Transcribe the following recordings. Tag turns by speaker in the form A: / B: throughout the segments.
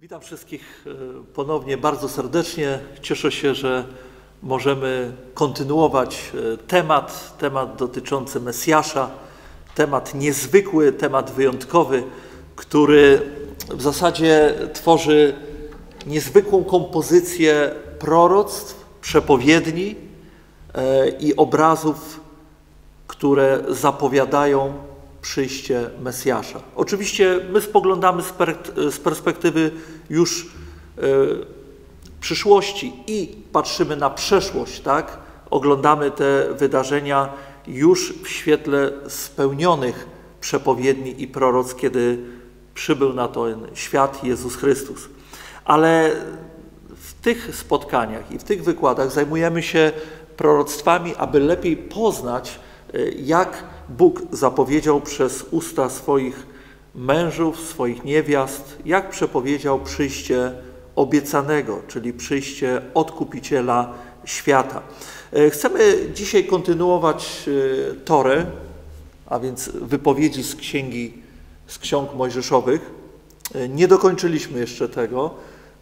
A: Witam wszystkich e, ponownie bardzo serdecznie. Cieszę się, że możemy kontynuować e, temat, temat dotyczący Mesjasza, temat niezwykły, temat wyjątkowy, który w zasadzie tworzy niezwykłą kompozycję proroctw, przepowiedni e, i obrazów, które zapowiadają przyjście Mesjasza. Oczywiście my spoglądamy z, per, z perspektywy już y, przyszłości i patrzymy na przeszłość, tak? Oglądamy te wydarzenia już w świetle spełnionych przepowiedni i proroc, kiedy przybył na ten świat Jezus Chrystus. Ale w tych spotkaniach i w tych wykładach zajmujemy się proroctwami, aby lepiej poznać, y, jak Bóg zapowiedział przez usta swoich mężów, swoich niewiast, jak przepowiedział przyjście obiecanego, czyli przyjście odkupiciela świata. E, chcemy dzisiaj kontynuować e, Torę, a więc wypowiedzi z księgi, z ksiąg mojżeszowych. E, nie dokończyliśmy jeszcze tego.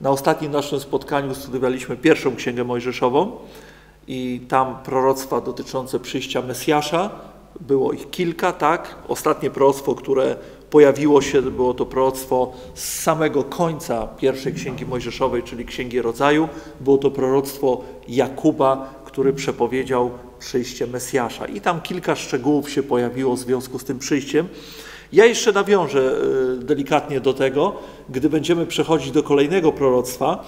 A: Na ostatnim naszym spotkaniu studiowaliśmy pierwszą księgę mojżeszową i tam proroctwa dotyczące przyjścia Mesjasza, było ich kilka, tak? Ostatnie proroctwo, które pojawiło się, było to proroctwo z samego końca pierwszej księgi Mojżeszowej, czyli Księgi Rodzaju. Było to proroctwo Jakuba, który przepowiedział przyjście Mesjasza. I tam kilka szczegółów się pojawiło w związku z tym przyjściem. Ja jeszcze nawiążę e, delikatnie do tego, gdy będziemy przechodzić do kolejnego proroctwa.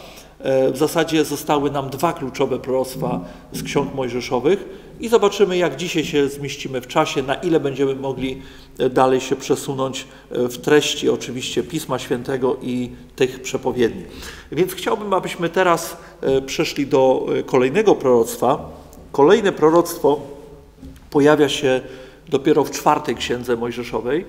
A: E, w zasadzie zostały nam dwa kluczowe proroctwa z ksiąg mojżeszowych i zobaczymy, jak dzisiaj się zmieścimy w czasie, na ile będziemy mogli e, dalej się przesunąć w treści oczywiście Pisma Świętego i tych przepowiedni. Więc chciałbym, abyśmy teraz przeszli do kolejnego proroctwa. Kolejne proroctwo pojawia się dopiero w czwartej księdze mojżeszowej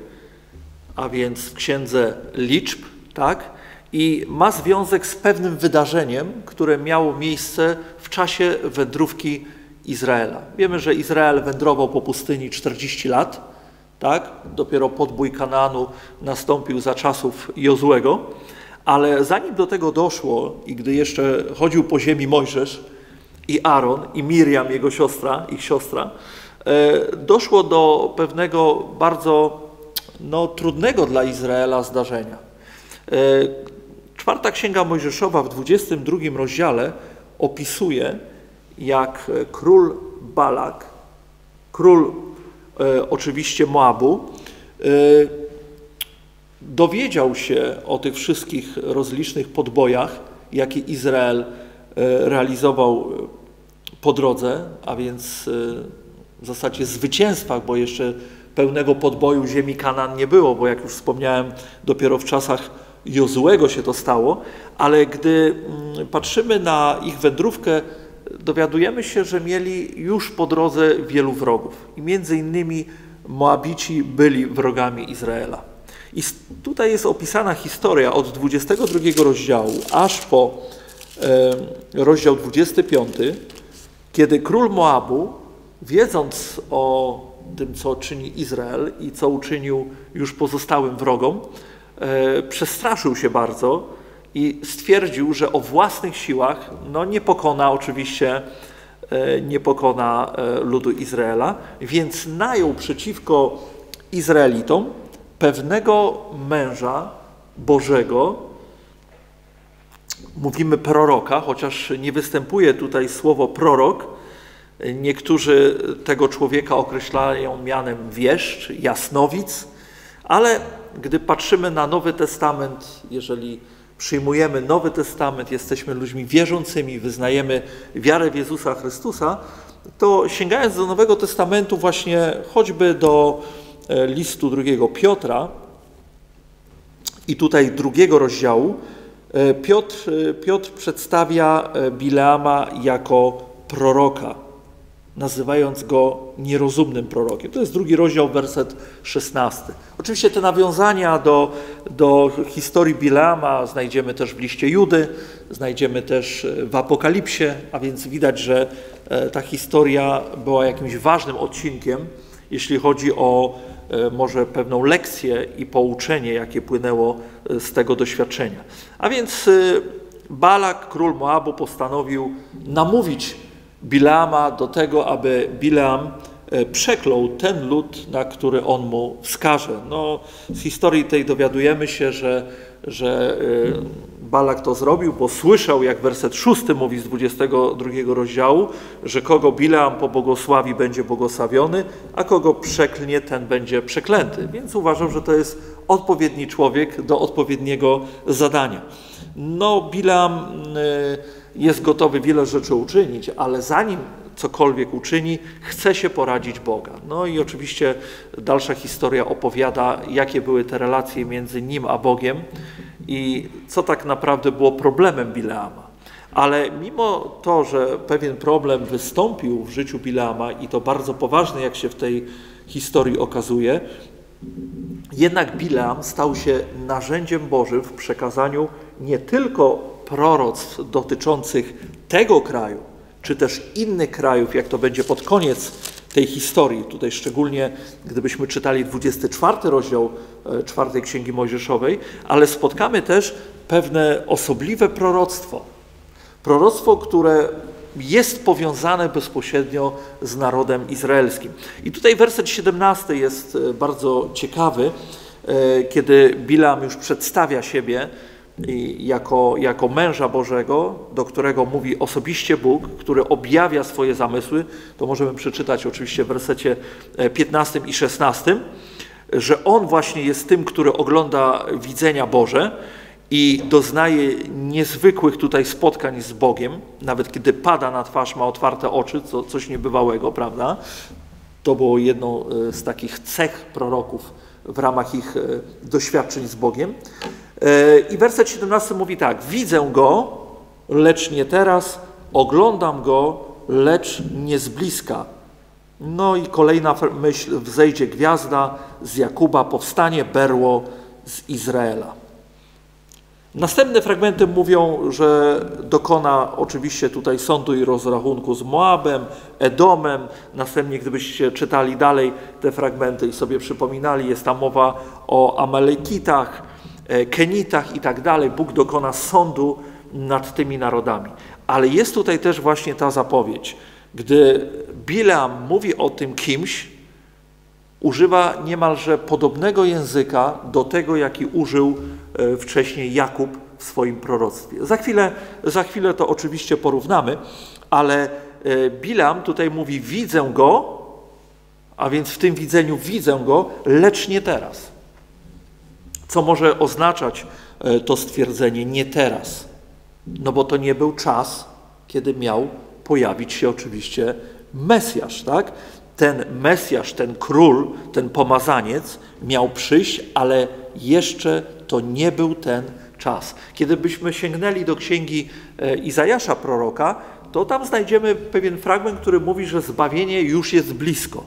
A: a więc w księdze liczb, tak? I ma związek z pewnym wydarzeniem, które miało miejsce w czasie wędrówki Izraela. Wiemy, że Izrael wędrował po pustyni 40 lat, tak? Dopiero podbój Kanaanu nastąpił za czasów Jozłego, ale zanim do tego doszło i gdy jeszcze chodził po ziemi Mojżesz i Aaron i Miriam, jego siostra, ich siostra, e, doszło do pewnego bardzo no, trudnego dla Izraela zdarzenia. E, czwarta Księga Mojżeszowa w 22 rozdziale opisuje, jak król Balak, król e, oczywiście Moabu, e, dowiedział się o tych wszystkich rozlicznych podbojach, jakie Izrael realizował po drodze, a więc w zasadzie zwycięstwach, bo jeszcze pełnego podboju ziemi Kanan nie było, bo jak już wspomniałem, dopiero w czasach Jozłego się to stało, ale gdy mm, patrzymy na ich wędrówkę, dowiadujemy się, że mieli już po drodze wielu wrogów i między innymi Moabici byli wrogami Izraela. I tutaj jest opisana historia od 22 rozdziału aż po e, rozdział 25, kiedy król Moabu, wiedząc o tym, co czyni Izrael i co uczynił już pozostałym wrogom, przestraszył się bardzo i stwierdził, że o własnych siłach no, nie pokona oczywiście e, nie pokona e, ludu Izraela, więc najął przeciwko Izraelitom pewnego męża Bożego, mówimy proroka, chociaż nie występuje tutaj słowo prorok, Niektórzy tego człowieka określają mianem wieszcz, jasnowic, ale gdy patrzymy na Nowy Testament, jeżeli przyjmujemy Nowy Testament, jesteśmy ludźmi wierzącymi, wyznajemy wiarę w Jezusa Chrystusa, to sięgając do Nowego Testamentu, właśnie choćby do e, listu drugiego Piotra i tutaj drugiego rozdziału, e, Piotr, e, Piotr przedstawia Bileama jako proroka nazywając go nierozumnym prorokiem. To jest drugi rozdział, werset 16. Oczywiście te nawiązania do, do historii Bileama znajdziemy też w liście Judy, znajdziemy też w Apokalipsie, a więc widać, że e, ta historia była jakimś ważnym odcinkiem, jeśli chodzi o e, może pewną lekcję i pouczenie, jakie płynęło e, z tego doświadczenia. A więc Balak, król Moabu, postanowił namówić Bileama do tego, aby Bileam przeklął ten lud, na który on mu wskaże. No, z historii tej dowiadujemy się, że, że Balak to zrobił, bo słyszał, jak werset 6 mówi z 22 rozdziału, że kogo Bileam pobłogosławi, będzie błogosławiony, a kogo przeklnie, ten będzie przeklęty. Więc uważam, że to jest odpowiedni człowiek do odpowiedniego zadania. No, Bileam y, jest gotowy wiele rzeczy uczynić, ale zanim cokolwiek uczyni, chce się poradzić Boga. No i oczywiście dalsza historia opowiada, jakie były te relacje między nim a Bogiem i co tak naprawdę było problemem Bileama. Ale mimo to, że pewien problem wystąpił w życiu Bileama i to bardzo poważny, jak się w tej historii okazuje, jednak Bileam stał się narzędziem Bożym w przekazaniu nie tylko proroctw dotyczących tego kraju, czy też innych krajów, jak to będzie pod koniec tej historii. Tutaj szczególnie, gdybyśmy czytali 24 rozdział e, czwartej Księgi Mojżeszowej, ale spotkamy też pewne osobliwe proroctwo. Proroctwo, które jest powiązane bezpośrednio z narodem izraelskim. I tutaj werset 17 jest e, bardzo ciekawy, e, kiedy Bilam już przedstawia siebie jako, jako męża Bożego, do którego mówi osobiście Bóg, który objawia swoje zamysły, to możemy przeczytać oczywiście w wersecie 15 e, i 16, że on właśnie jest tym, który ogląda widzenia Boże i doznaje niezwykłych tutaj spotkań z Bogiem, nawet kiedy pada na twarz, ma otwarte oczy, co, coś niebywałego, prawda? To było jedną e, z takich cech proroków w ramach ich e, doświadczeń z Bogiem. E, I werset 17 mówi tak: Widzę go, lecz nie teraz, oglądam go, lecz nie z bliska. No i kolejna myśl: wzejdzie gwiazda z Jakuba, powstanie berło z Izraela. Następne fragmenty mówią, że dokona oczywiście tutaj sądu i rozrachunku z Moabem, Edomem. Następnie, gdybyście czytali dalej te fragmenty i sobie przypominali, jest tam mowa o Amalekitach, Kenitach i tak dalej, Bóg dokona sądu nad tymi narodami. Ale jest tutaj też właśnie ta zapowiedź. Gdy Bileam mówi o tym kimś, używa niemalże podobnego języka do tego, jaki użył e, wcześniej Jakub w swoim proroctwie. Za chwilę, za chwilę to oczywiście porównamy, ale e, Bileam tutaj mówi: Widzę go, a więc w tym widzeniu widzę go, lecz nie teraz. Co może oznaczać e, to stwierdzenie nie teraz? No bo to nie był czas, kiedy miał pojawić się oczywiście Mesjasz, tak? Ten Mesjasz, ten król, ten pomazaniec miał przyjść, ale jeszcze to nie był ten czas. Kiedy byśmy sięgnęli do księgi e, Izajasza proroka, to tam znajdziemy pewien fragment, który mówi, że zbawienie już jest blisko.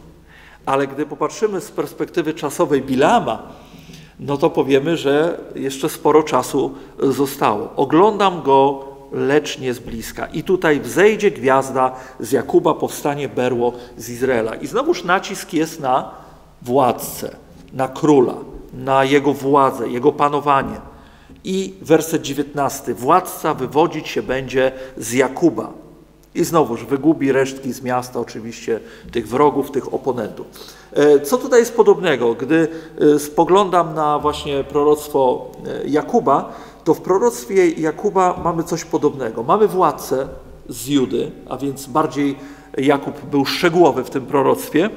A: Ale gdy popatrzymy z perspektywy czasowej Bilama, no to powiemy, że jeszcze sporo czasu zostało. Oglądam go, lecz nie z bliska. I tutaj wzejdzie gwiazda z Jakuba, powstanie berło z Izraela. I znowuż nacisk jest na władcę, na króla, na jego władzę, jego panowanie. I werset 19. Władca wywodzić się będzie z Jakuba. I znowuż wygubi resztki z miasta, oczywiście tych wrogów, tych oponentów. E, co tutaj jest podobnego? Gdy e, spoglądam na właśnie proroctwo e, Jakuba, to w proroctwie Jakuba mamy coś podobnego. Mamy władcę z Judy, a więc bardziej Jakub był szczegółowy w tym proroctwie.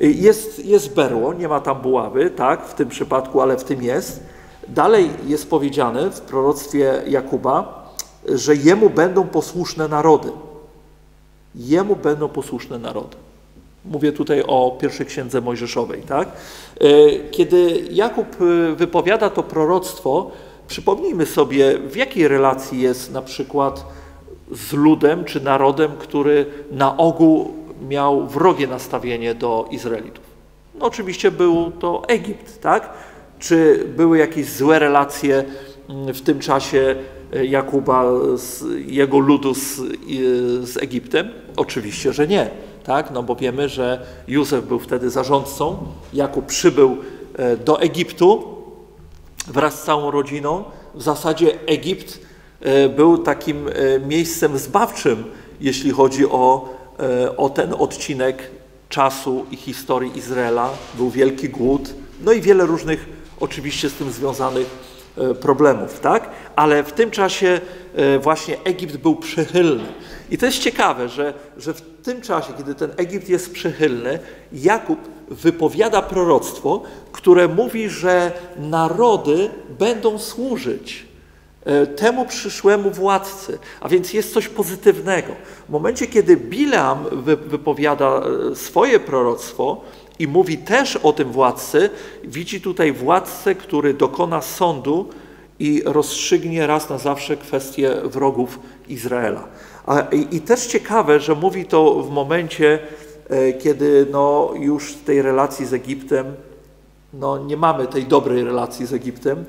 A: Jest, jest berło, nie ma tam buławy, tak, w tym przypadku, ale w tym jest. Dalej jest powiedziane w proroctwie Jakuba, że jemu będą posłuszne narody. Jemu będą posłuszne narody. Mówię tutaj o pierwszej księdze Mojżeszowej. Tak? E, kiedy Jakub e, wypowiada to proroctwo, przypomnijmy sobie, w jakiej relacji jest na przykład z ludem czy narodem, który na ogół miał wrogie nastawienie do Izraelitów. No oczywiście był to Egipt, tak? Czy były jakieś złe relacje mm, w tym czasie Jakuba, z jego ludu z, z Egiptem? Oczywiście, że nie. tak? No bo wiemy, że Józef był wtedy zarządcą, Jakub przybył e, do Egiptu wraz z całą rodziną. W zasadzie Egipt e, był takim e, miejscem zbawczym, jeśli chodzi o, o ten odcinek czasu i historii Izraela. Był wielki głód, no i wiele różnych oczywiście z tym związanych problemów, tak? Ale w tym czasie właśnie Egipt był przychylny. I to jest ciekawe, że, że w tym czasie, kiedy ten Egipt jest przychylny, Jakub wypowiada proroctwo, które mówi, że narody będą służyć e, temu przyszłemu władcy, a więc jest coś pozytywnego. W momencie, kiedy Bileam wypowiada e, swoje proroctwo i mówi też o tym władcy, widzi tutaj władcę, który dokona sądu i rozstrzygnie raz na zawsze kwestię wrogów Izraela. I, I też ciekawe, że mówi to w momencie, e, kiedy no, już tej relacji z Egiptem, no, nie mamy tej dobrej relacji z Egiptem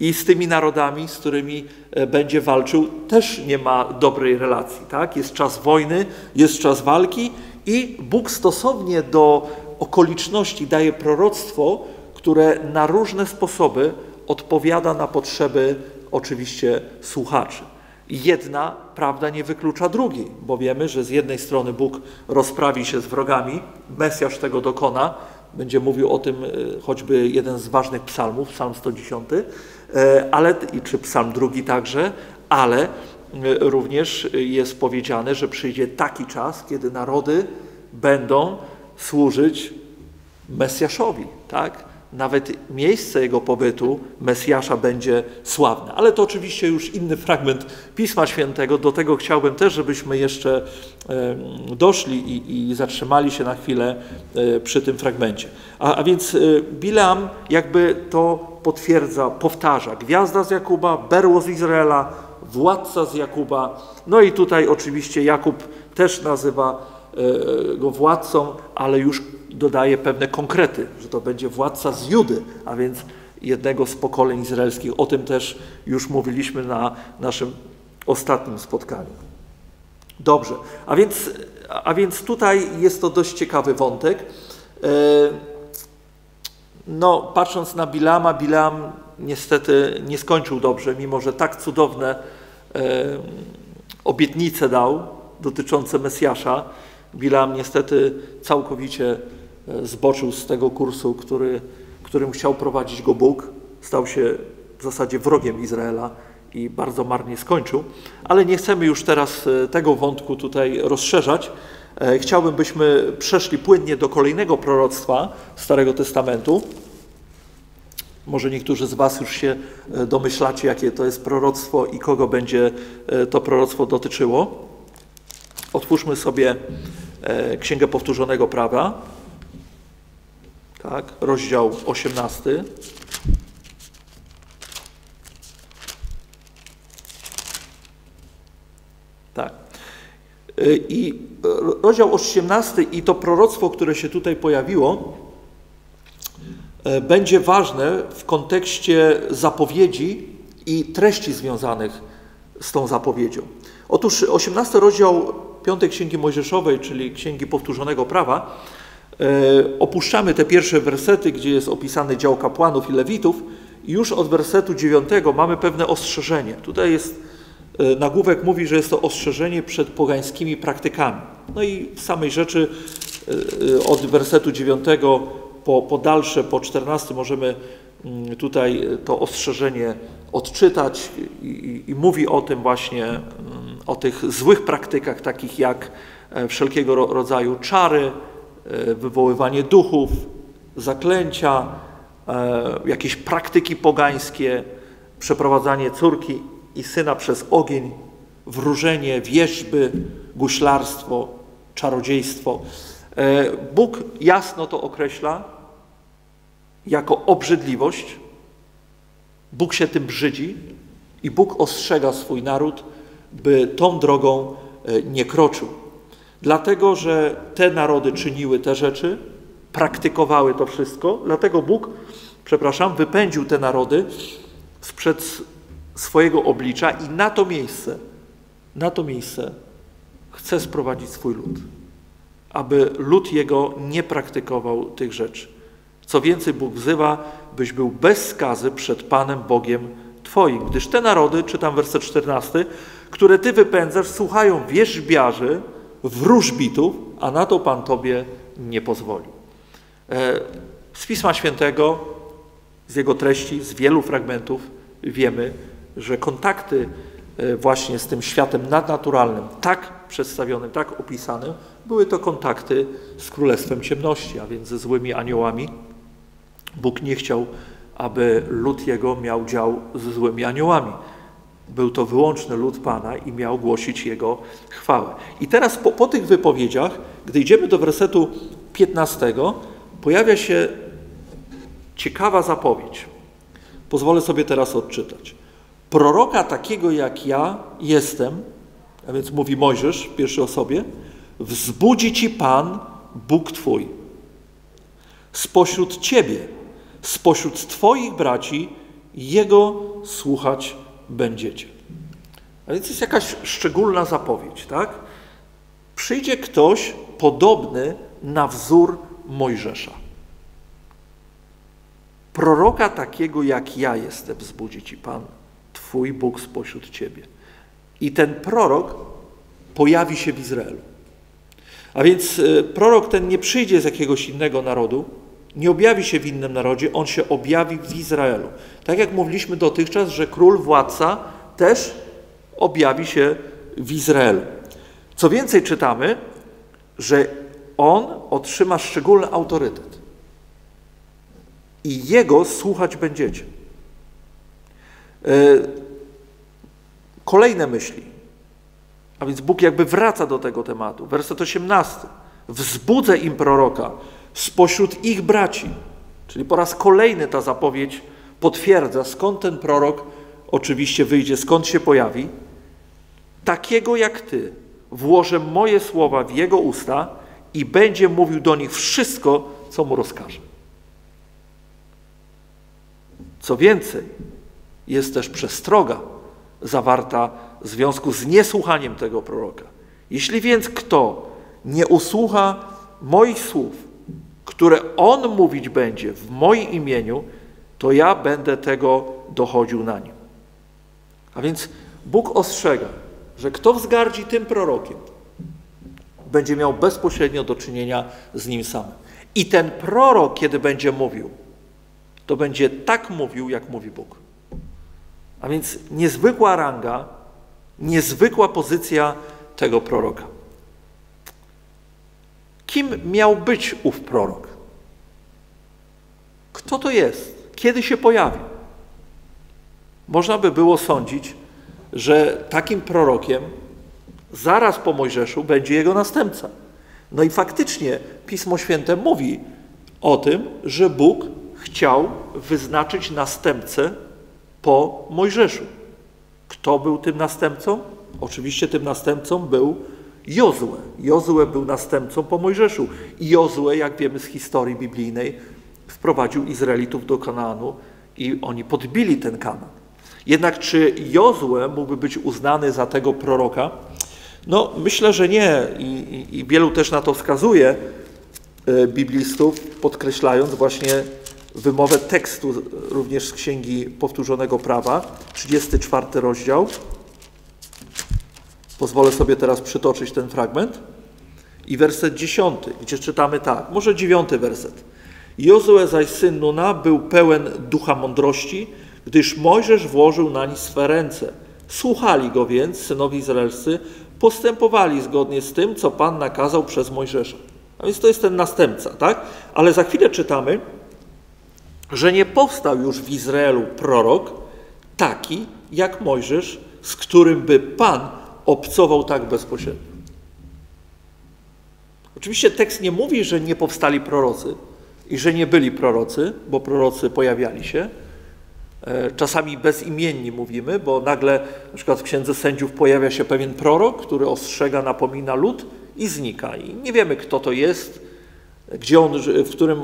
A: i z tymi narodami, z którymi e, będzie walczył, też nie ma dobrej relacji. Tak? Jest czas wojny, jest czas walki i Bóg stosownie do okoliczności daje proroctwo, które na różne sposoby odpowiada na potrzeby oczywiście słuchaczy. Jedna prawda nie wyklucza drugiej, bo wiemy, że z jednej strony Bóg rozprawi się z wrogami, Mesjasz tego dokona, będzie mówił o tym e, choćby jeden z ważnych psalmów, psalm 110, e, ale, czy psalm drugi także, ale e, również jest powiedziane, że przyjdzie taki czas, kiedy narody będą służyć Mesjaszowi, tak? nawet miejsce jego pobytu Mesjasza będzie sławne. Ale to oczywiście już inny fragment Pisma Świętego. Do tego chciałbym też, żebyśmy jeszcze doszli i, i zatrzymali się na chwilę e, przy tym fragmencie. A, a więc e, Bileam jakby to potwierdza, powtarza. Gwiazda z Jakuba, berło z Izraela, władca z Jakuba. No i tutaj oczywiście Jakub też nazywa go władcą, ale już dodaje pewne konkrety, że to będzie władca z Judy, a więc jednego z pokoleń izraelskich. O tym też już mówiliśmy na naszym ostatnim spotkaniu. Dobrze, a więc, a więc tutaj jest to dość ciekawy wątek. E, no, patrząc na Bilama, Bilam niestety nie skończył dobrze, mimo że tak cudowne e, obietnice dał dotyczące Mesjasza. Bilam niestety całkowicie E, zboczył z tego kursu, który, którym chciał prowadzić go Bóg, stał się w zasadzie wrogiem Izraela i bardzo marnie skończył. Ale nie chcemy już teraz e, tego wątku tutaj rozszerzać. E, chciałbym, byśmy przeszli płynnie do kolejnego proroctwa Starego Testamentu. Może niektórzy z Was już się domyślacie, jakie to jest proroctwo i kogo będzie to proroctwo dotyczyło. Otwórzmy sobie Księgę Powtórzonego Prawa tak, rozdział 18. Tak. Y, I rozdział 18 i to proroctwo, które się tutaj pojawiło, y, będzie ważne w kontekście zapowiedzi i treści związanych z tą zapowiedzią. Otóż 18 rozdział 5 Księgi Mojżeszowej, czyli Księgi Powtórzonego Prawa, E, opuszczamy te pierwsze wersety, gdzie jest opisany dział kapłanów i lewitów i już od wersetu dziewiątego mamy pewne ostrzeżenie. Tutaj jest, e, nagłówek mówi, że jest to ostrzeżenie przed pogańskimi praktykami. No i w samej rzeczy e, od wersetu dziewiątego po, po dalsze, po czternaste możemy mm, tutaj to ostrzeżenie odczytać i, i, i mówi o tym właśnie, mm, o tych złych praktykach, takich jak wszelkiego rodzaju czary, E, wywoływanie duchów, zaklęcia, e, jakieś praktyki pogańskie, przeprowadzanie córki i syna przez ogień, wróżenie, wierzby, guślarstwo, czarodziejstwo. E, Bóg jasno to określa jako obrzydliwość. Bóg się tym brzydzi i Bóg ostrzega swój naród, by tą drogą nie kroczył. Dlatego, że te narody czyniły te rzeczy, praktykowały to wszystko, dlatego Bóg, przepraszam, wypędził te narody sprzed swojego oblicza i na to miejsce, na to miejsce chce sprowadzić swój lud. aby lud jego nie praktykował tych rzeczy. Co więcej, Bóg wzywa, byś był bez skazy przed Panem Bogiem Twoim, gdyż te narody, czytam werset 14, które Ty wypędzasz, słuchają wierzbiarzy, wróżbitów, a na to Pan Tobie nie pozwoli. E, z Pisma Świętego, z jego treści, z wielu fragmentów wiemy, że kontakty e, właśnie z tym światem nadnaturalnym, tak przedstawionym, tak opisanym, były to kontakty z Królestwem Ciemności, a więc ze złymi aniołami. Bóg nie chciał, aby lud jego miał dział ze złymi aniołami. Był to wyłączny lud Pana i miał głosić Jego chwałę. I teraz po, po tych wypowiedziach, gdy idziemy do wersetu 15, pojawia się ciekawa zapowiedź. Pozwolę sobie teraz odczytać. Proroka takiego jak ja jestem, a więc mówi Mojżesz w pierwszej osobie, wzbudzi ci Pan, Bóg Twój. Spośród Ciebie, spośród Twoich braci, Jego słuchać będziecie. A więc jest jakaś szczególna zapowiedź, tak? Przyjdzie ktoś podobny na wzór Mojżesza. Proroka takiego jak ja jestem, wzbudzi ci Pan, Twój Bóg spośród Ciebie. I ten prorok pojawi się w Izraelu. A więc y, prorok ten nie przyjdzie z jakiegoś innego narodu, nie objawi się w innym narodzie, on się objawi w Izraelu. Tak jak mówiliśmy dotychczas, że król, władca też objawi się w Izraelu. Co więcej, czytamy, że on otrzyma szczególny autorytet i jego słuchać będziecie. E, kolejne myśli. A więc Bóg jakby wraca do tego tematu. Werset 18. Wzbudzę im proroka spośród ich braci. Czyli po raz kolejny ta zapowiedź potwierdza, skąd ten prorok oczywiście wyjdzie, skąd się pojawi. Takiego jak ty, włożę moje słowa w jego usta i będzie mówił do nich wszystko, co mu rozkaże. Co więcej, jest też przestroga zawarta w związku z niesłuchaniem tego proroka. Jeśli więc kto nie usłucha moich słów, które on mówić będzie w moim imieniu, to ja będę tego dochodził na nim. A więc Bóg ostrzega, że kto wzgardzi tym prorokiem, będzie miał bezpośrednio do czynienia z nim samym. I ten prorok, kiedy będzie mówił, to będzie tak mówił, jak mówi Bóg. A więc niezwykła ranga, niezwykła pozycja tego proroka. Kim miał być ów prorok? Kto to jest? Kiedy się pojawił? Można by było sądzić, że takim prorokiem zaraz po Mojżeszu będzie jego następca. No i faktycznie Pismo Święte mówi o tym, że Bóg chciał wyznaczyć następcę po Mojżeszu. Kto był tym następcą? Oczywiście tym następcą był Jozue. Jozue był następcą po Mojżeszu. I Jozue, jak wiemy z historii biblijnej, wprowadził Izraelitów do Kanaanu i oni podbili ten Kanaan. Jednak czy Jozue mógłby być uznany za tego proroka? No, myślę, że nie. I, i, i wielu też na to wskazuje e, biblistów, podkreślając właśnie wymowę tekstu również z Księgi Powtórzonego Prawa, 34 rozdział. Pozwolę sobie teraz przytoczyć ten fragment. I werset 10, gdzie czytamy tak, może dziewiąty werset. Jozue zaś syn Nuna był pełen ducha mądrości, gdyż Mojżesz włożył na nich swe ręce. Słuchali go więc synowie izraelscy, postępowali zgodnie z tym, co Pan nakazał przez Mojżesza. A więc to jest ten następca, tak? Ale za chwilę czytamy, że nie powstał już w Izraelu prorok taki jak Mojżesz, z którym by Pan obcował tak bezpośrednio. Oczywiście tekst nie mówi, że nie powstali prorocy i że nie byli prorocy, bo prorocy pojawiali się. E, czasami bezimienni mówimy, bo nagle na przykład w Księdze Sędziów pojawia się pewien prorok, który ostrzega, napomina lud i znika. I nie wiemy, kto to jest, gdzie on, w którym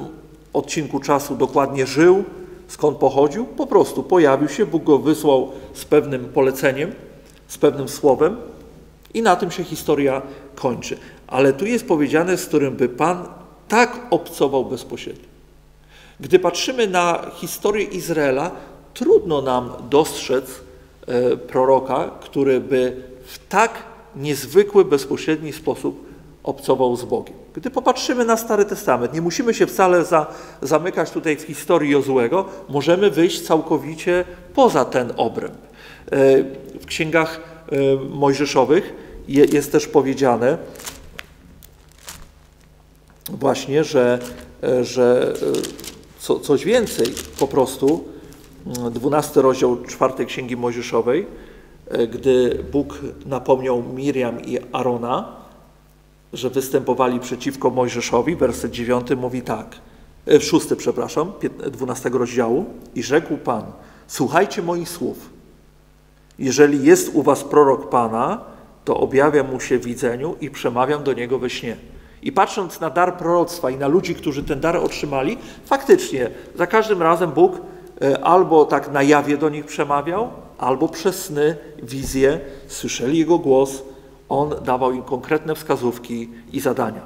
A: odcinku czasu dokładnie żył, skąd pochodził. Po prostu pojawił się, Bóg go wysłał z pewnym poleceniem, z pewnym słowem I na tym się historia kończy. Ale tu jest powiedziane, z którym by Pan tak obcował bezpośrednio. Gdy patrzymy na historię Izraela, trudno nam dostrzec e, proroka, który by w tak niezwykły, bezpośredni sposób obcował z Bogiem. Gdy popatrzymy na Stary Testament, nie musimy się wcale za, zamykać tutaj w historii Jozłego, możemy wyjść całkowicie poza ten obręb. E, w księgach e, mojżeszowych jest też powiedziane właśnie, że, e, że co, coś więcej, po prostu 12 mm, rozdział czwartej Księgi Mojżeszowej, gdy Bóg napomniał Miriam i Arona, że występowali przeciwko Mojżeszowi, werset 9 mówi tak, w szósty, przepraszam, 12 rozdziału, i rzekł Pan, słuchajcie moich słów, jeżeli jest u was prorok Pana, to objawiam mu się w widzeniu i przemawiam do niego we śnie. I patrząc na dar proroctwa i na ludzi, którzy ten dar otrzymali, faktycznie za każdym razem Bóg e, albo tak na jawie do nich przemawiał, albo przez sny, wizje, słyszeli Jego głos, On dawał im konkretne wskazówki i zadania.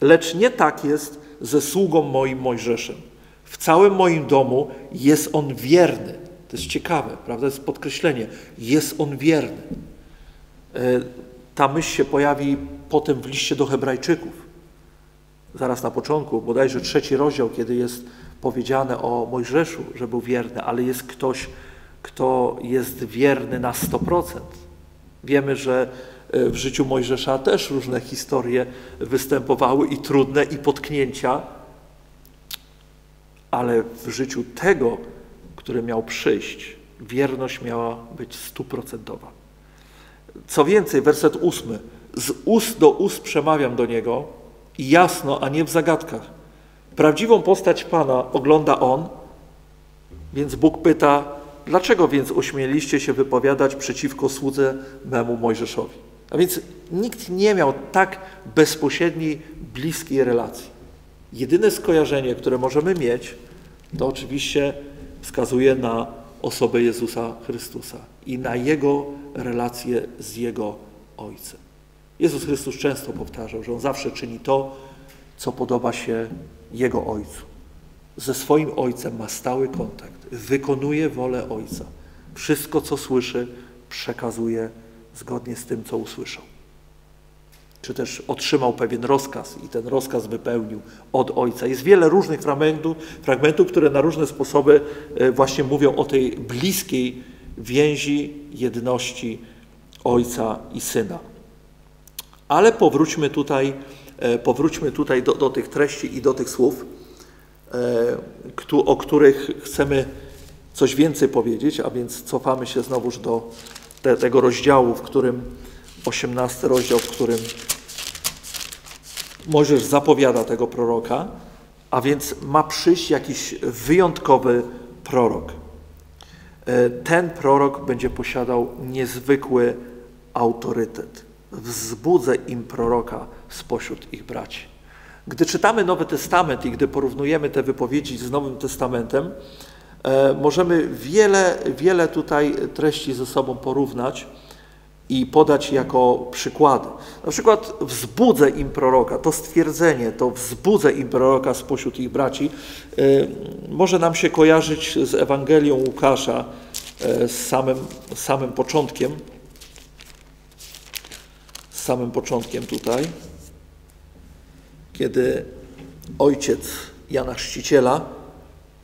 A: Lecz nie tak jest ze sługą moim Mojżeszem. W całym moim domu jest on wierny to jest ciekawe, prawda? To jest podkreślenie. Jest on wierny. E, ta myśl się pojawi potem w liście do Hebrajczyków. Zaraz na początku, bodajże trzeci rozdział, kiedy jest powiedziane o Mojżeszu, że był wierny, ale jest ktoś, kto jest wierny na 100%. Wiemy, że e, w życiu Mojżesza też różne historie występowały i trudne, i potknięcia, ale w życiu tego, który miał przyjść, wierność miała być stuprocentowa. Co więcej, werset ósmy. Z ust do ust przemawiam do Niego i jasno, a nie w zagadkach. Prawdziwą postać Pana ogląda On, więc Bóg pyta, dlaczego więc ośmieliście się wypowiadać przeciwko słudze memu Mojżeszowi? A więc nikt nie miał tak bezpośredniej, bliskiej relacji. Jedyne skojarzenie, które możemy mieć, to oczywiście wskazuje na osobę Jezusa Chrystusa i na Jego relację z Jego Ojcem. Jezus Chrystus często powtarzał, że On zawsze czyni to, co podoba się Jego Ojcu. Ze swoim Ojcem ma stały kontakt, wykonuje wolę Ojca. Wszystko, co słyszy, przekazuje zgodnie z tym, co usłyszał czy też otrzymał pewien rozkaz i ten rozkaz wypełnił od Ojca. Jest wiele różnych fragmentów, fragmentów, które na różne sposoby e, właśnie mówią o tej bliskiej więzi, jedności Ojca i Syna. Ale powróćmy tutaj, e, powróćmy tutaj do, do tych treści i do tych słów, e, o których chcemy coś więcej powiedzieć, a więc cofamy się znowuż do te, tego rozdziału, w którym 18 rozdział, w którym Mojżesz zapowiada tego proroka, a więc ma przyjść jakiś wyjątkowy prorok. E, ten prorok będzie posiadał niezwykły autorytet. Wzbudzę im proroka spośród ich braci. Gdy czytamy Nowy Testament i gdy porównujemy te wypowiedzi z Nowym Testamentem, e, możemy wiele, wiele tutaj treści ze sobą porównać i podać jako przykłady. Na przykład wzbudzę im proroka, to stwierdzenie, to wzbudzę im proroka spośród ich braci, y, może nam się kojarzyć z Ewangelią Łukasza, y, z samym, samym początkiem, z samym początkiem tutaj, kiedy ojciec Jana Chrzciciela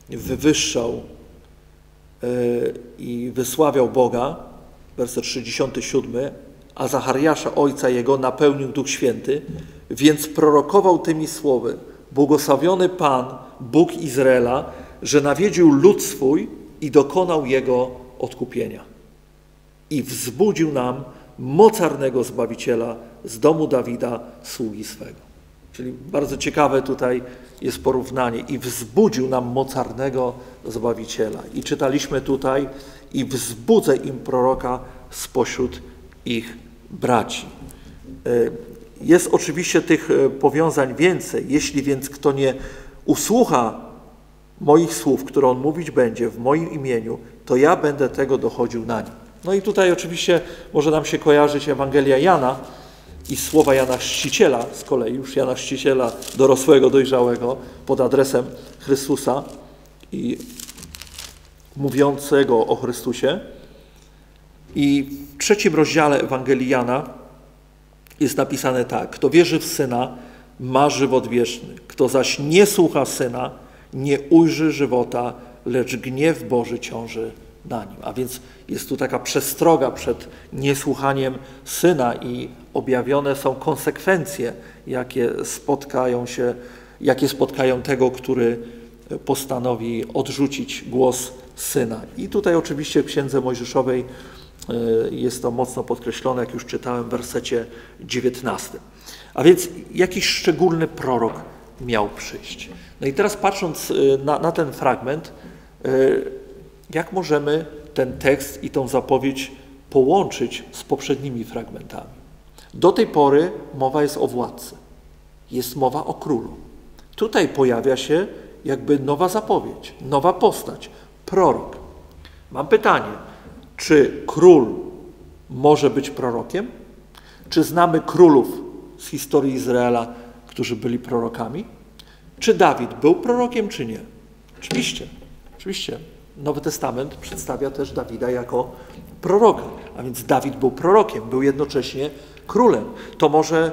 A: wywyższał y, i wysławiał Boga, werset 67, a Zachariasza, ojca jego, napełnił Duch Święty, więc prorokował tymi słowy, błogosławiony Pan, Bóg Izraela, że nawiedził lud swój i dokonał jego odkupienia. I wzbudził nam mocarnego Zbawiciela z domu Dawida, sługi swego. Czyli bardzo ciekawe tutaj jest porównanie. I wzbudził nam mocarnego Zbawiciela. I czytaliśmy tutaj, i wzbudzę im proroka spośród ich braci. E, jest oczywiście tych e, powiązań więcej. Jeśli więc kto nie usłucha moich słów, które on mówić będzie w moim imieniu, to ja będę tego dochodził na nim. No i tutaj oczywiście może nam się kojarzyć Ewangelia Jana i słowa Jana Chrzciciela, z kolei już Jana Chrzciciela dorosłego, dojrzałego, pod adresem Chrystusa i mówiącego o Chrystusie. I w trzecim rozdziale Ewangelii Jana jest napisane tak: Kto wierzy w Syna, ma żywot wieczny. Kto zaś nie słucha Syna, nie ujrzy żywota, lecz gniew Boży ciąży na nim. A więc jest tu taka przestroga przed niesłuchaniem Syna i objawione są konsekwencje, jakie spotkają się, jakie spotkają tego, który postanowi odrzucić głos Syna. I tutaj oczywiście w Księdze Mojżeszowej e, jest to mocno podkreślone, jak już czytałem w wersecie 19. A więc jakiś szczególny prorok miał przyjść. No i teraz patrząc e, na, na ten fragment, e, jak możemy ten tekst i tą zapowiedź połączyć z poprzednimi fragmentami? Do tej pory mowa jest o władcy, jest mowa o królu. Tutaj pojawia się jakby nowa zapowiedź, nowa postać, prorok. Mam pytanie, czy król może być prorokiem? Czy znamy królów z historii Izraela, którzy byli prorokami? Czy Dawid był prorokiem, czy nie? Oczywiście, oczywiście. Nowy Testament przedstawia też Dawida jako proroka, a więc Dawid był prorokiem, był jednocześnie królem. To może,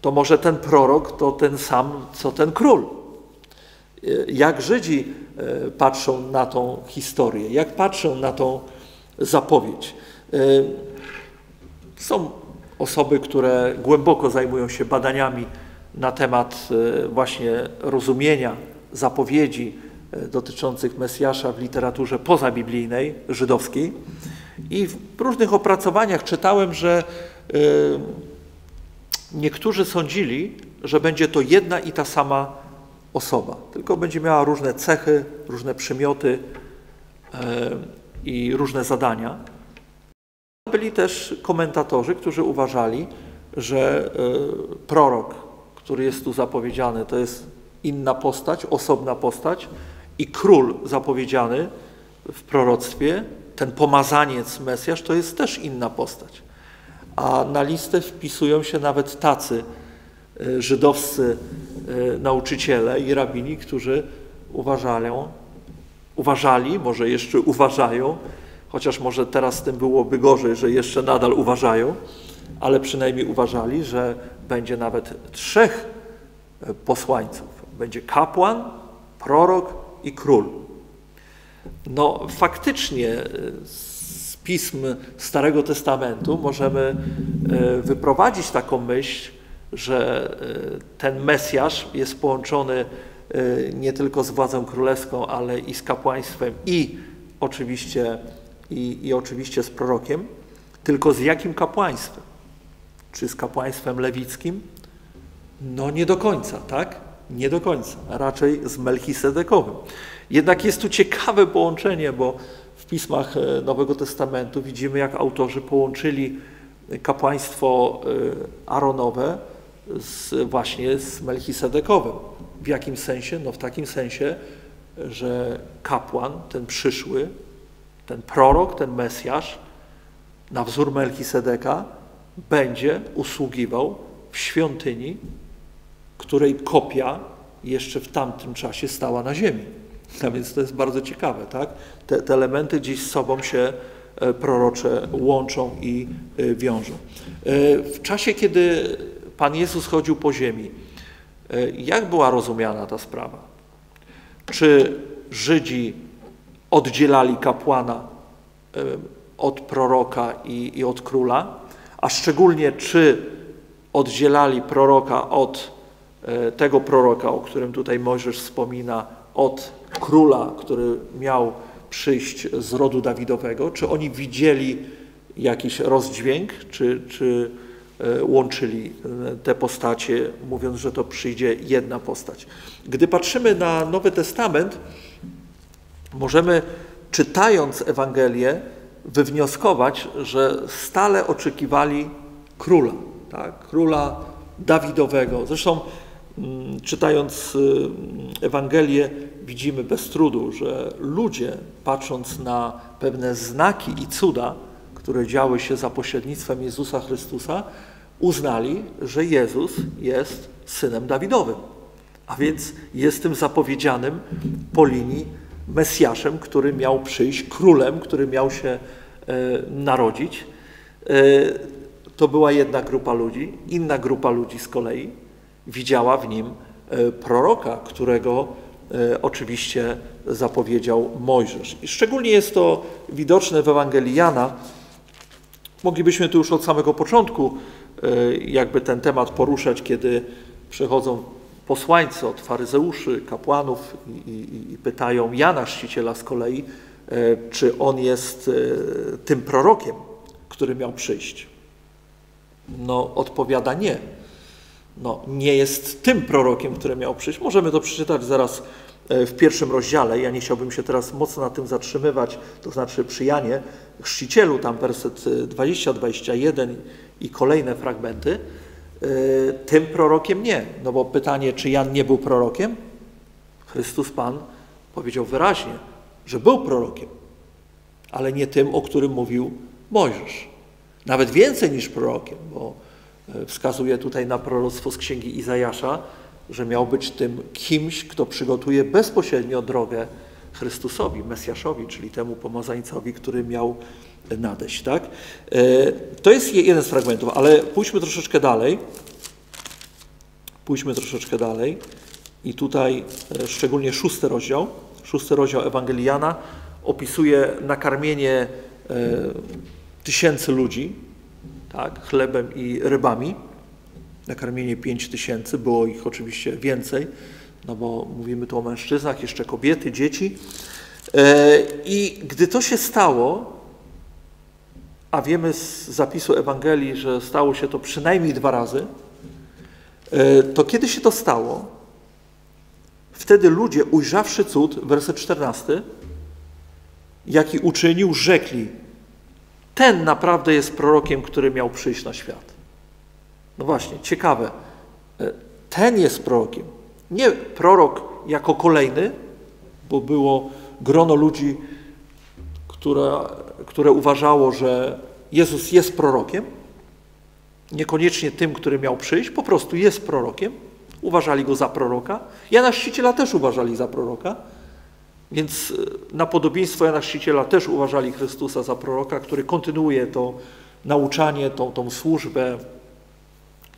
A: to może ten prorok to ten sam, co ten król. Jak Żydzi e, patrzą na tą historię, jak patrzą na tą zapowiedź. E, są osoby, które głęboko zajmują się badaniami na temat e, właśnie rozumienia zapowiedzi dotyczących Mesjasza w literaturze pozabiblijnej, żydowskiej. I w różnych opracowaniach czytałem, że niektórzy sądzili, że będzie to jedna i ta sama osoba, tylko będzie miała różne cechy, różne przymioty i różne zadania. Byli też komentatorzy, którzy uważali, że e, prorok, który jest tu zapowiedziany, to jest inna postać, osobna postać i król zapowiedziany w proroctwie, ten pomazaniec Mesjasz, to jest też inna postać. A na listę wpisują się nawet tacy e, żydowscy e, nauczyciele i rabini, którzy uważają, uważali, może jeszcze uważają, chociaż może teraz tym byłoby gorzej, że jeszcze nadal uważają, ale przynajmniej uważali, że będzie nawet trzech e, posłańców. Będzie kapłan, prorok i król. No faktycznie z pism Starego Testamentu możemy wyprowadzić taką myśl, że e, ten Mesjasz jest połączony nie tylko z władzą królewską, ale i z kapłaństwem i oczywiście i, i oczywiście z prorokiem, tylko z jakim kapłaństwem? Czy z kapłaństwem lewickim? No nie do końca, tak? Nie do końca, raczej z Melchisedekowym. Jednak jest tu ciekawe połączenie, bo w pismach e, Nowego Testamentu widzimy, jak autorzy połączyli kapłaństwo e, Aaronowe z, właśnie z Melchisedekowym. W jakim sensie? No w takim sensie, że kapłan, ten przyszły, ten prorok, ten Mesjasz, na wzór Melchisedeka, będzie usługiwał w świątyni, której kopia jeszcze w tamtym czasie stała na ziemi. A więc to jest bardzo ciekawe, tak? Te, te elementy gdzieś z sobą się e, prorocze łączą i e, wiążą. E, w czasie, kiedy Pan Jezus chodził po ziemi, jak była rozumiana ta sprawa? Czy Żydzi oddzielali kapłana od proroka i, i od króla, a szczególnie czy oddzielali proroka od e, tego proroka, o którym tutaj Mojżesz wspomina, od króla, który miał przyjść z rodu Dawidowego, czy oni widzieli jakiś rozdźwięk, czy, czy e, łączyli e, te postacie, mówiąc, że to przyjdzie jedna postać. Gdy patrzymy na Nowy Testament, możemy czytając Ewangelię wywnioskować, że stale oczekiwali króla, tak? króla Dawidowego. Zresztą mm, czytając y, Ewangelię widzimy bez trudu, że ludzie, patrząc na pewne znaki i cuda, które działy się za pośrednictwem Jezusa Chrystusa, uznali, że Jezus jest synem Dawidowym. A więc jest tym zapowiedzianym po linii Mesjaszem, który miał przyjść, królem, który miał się e, narodzić. E, to była jedna grupa ludzi. Inna grupa ludzi z kolei widziała w nim e, proroka, którego oczywiście zapowiedział Mojżesz. I szczególnie jest to widoczne w Ewangelii Jana. Moglibyśmy tu już od samego początku jakby ten temat poruszać, kiedy przychodzą posłańcy od faryzeuszy, kapłanów i, i, i pytają Jana Chrzciciela z kolei, czy on jest tym prorokiem, który miał przyjść. No, odpowiada nie. No, nie jest tym prorokiem, który miał przyjść. Możemy to przeczytać zaraz w pierwszym rozdziale. Ja nie chciałbym się teraz mocno na tym zatrzymywać, to znaczy przy Janie Chrzcicielu, tam werset 20, 21 i kolejne fragmenty. E, tym prorokiem nie. No bo pytanie, czy Jan nie był prorokiem? Chrystus Pan powiedział wyraźnie, że był prorokiem, ale nie tym, o którym mówił Mojżesz. Nawet więcej niż prorokiem, bo e, wskazuje tutaj na proroctwo z księgi Izajasza, że miał być tym kimś, kto przygotuje bezpośrednio drogę Chrystusowi, Mesjaszowi, czyli temu pomazańcowi, który miał nadejść. Tak? E, to jest jeden z fragmentów, ale pójdźmy troszeczkę dalej. Pójdźmy troszeczkę dalej. I tutaj e, szczególnie szósty rozdział, szósty rozdział Ewangeliana opisuje nakarmienie tysięcy ludzi, tak, chlebem i rybami. Nakarmienie pięć tysięcy, było ich oczywiście więcej, no bo mówimy tu o mężczyznach, jeszcze kobiety, dzieci. E, I gdy to się stało, a wiemy z zapisu Ewangelii, że stało się to przynajmniej dwa razy, e, to kiedy się to stało, wtedy ludzie, ujrzawszy cud, werset 14, jaki uczynił, rzekli, ten naprawdę jest prorokiem, który miał przyjść na świat. No właśnie, ciekawe. E, ten jest prorokiem. Nie prorok jako kolejny, bo było grono ludzi, które, które uważało, że Jezus jest prorokiem. Niekoniecznie tym, który miał przyjść, po prostu jest prorokiem. Uważali go za proroka. Jana Chrzciciela też uważali za proroka. Więc e, na podobieństwo Jana Chrzciciela też uważali Chrystusa za proroka, który kontynuuje to nauczanie, tą, tą służbę,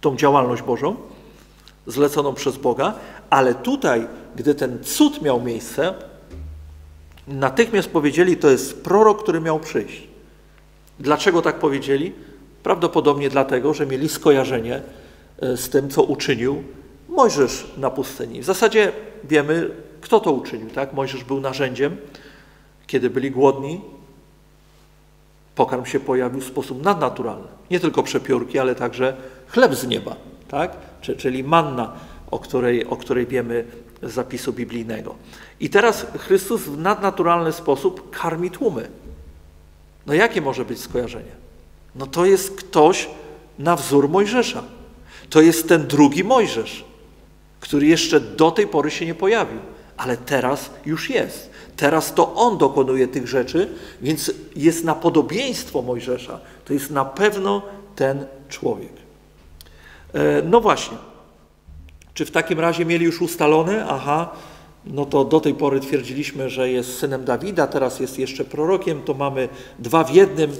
A: tą działalność Bożą zleconą przez Boga, ale tutaj, gdy ten cud miał miejsce, natychmiast powiedzieli, to jest prorok, który miał przyjść. Dlaczego tak powiedzieli? Prawdopodobnie dlatego, że mieli skojarzenie e, z tym, co uczynił Mojżesz na pustyni. W zasadzie wiemy, kto to uczynił? Tak? Mojżesz był narzędziem, kiedy byli głodni. Pokarm się pojawił w sposób nadnaturalny. Nie tylko przepiórki, ale także chleb z nieba, tak? czyli manna, o której, o której wiemy zapisu biblijnego. I teraz Chrystus w nadnaturalny sposób karmi tłumy. No jakie może być skojarzenie? No to jest ktoś na wzór Mojżesza. To jest ten drugi Mojżesz, który jeszcze do tej pory się nie pojawił ale teraz już jest. Teraz to on dokonuje tych rzeczy, więc jest na podobieństwo Mojżesza. To jest na pewno ten człowiek. E, no właśnie. Czy w takim razie mieli już ustalone? Aha, no to do tej pory twierdziliśmy, że jest synem Dawida, teraz jest jeszcze prorokiem, to mamy dwa w jednym.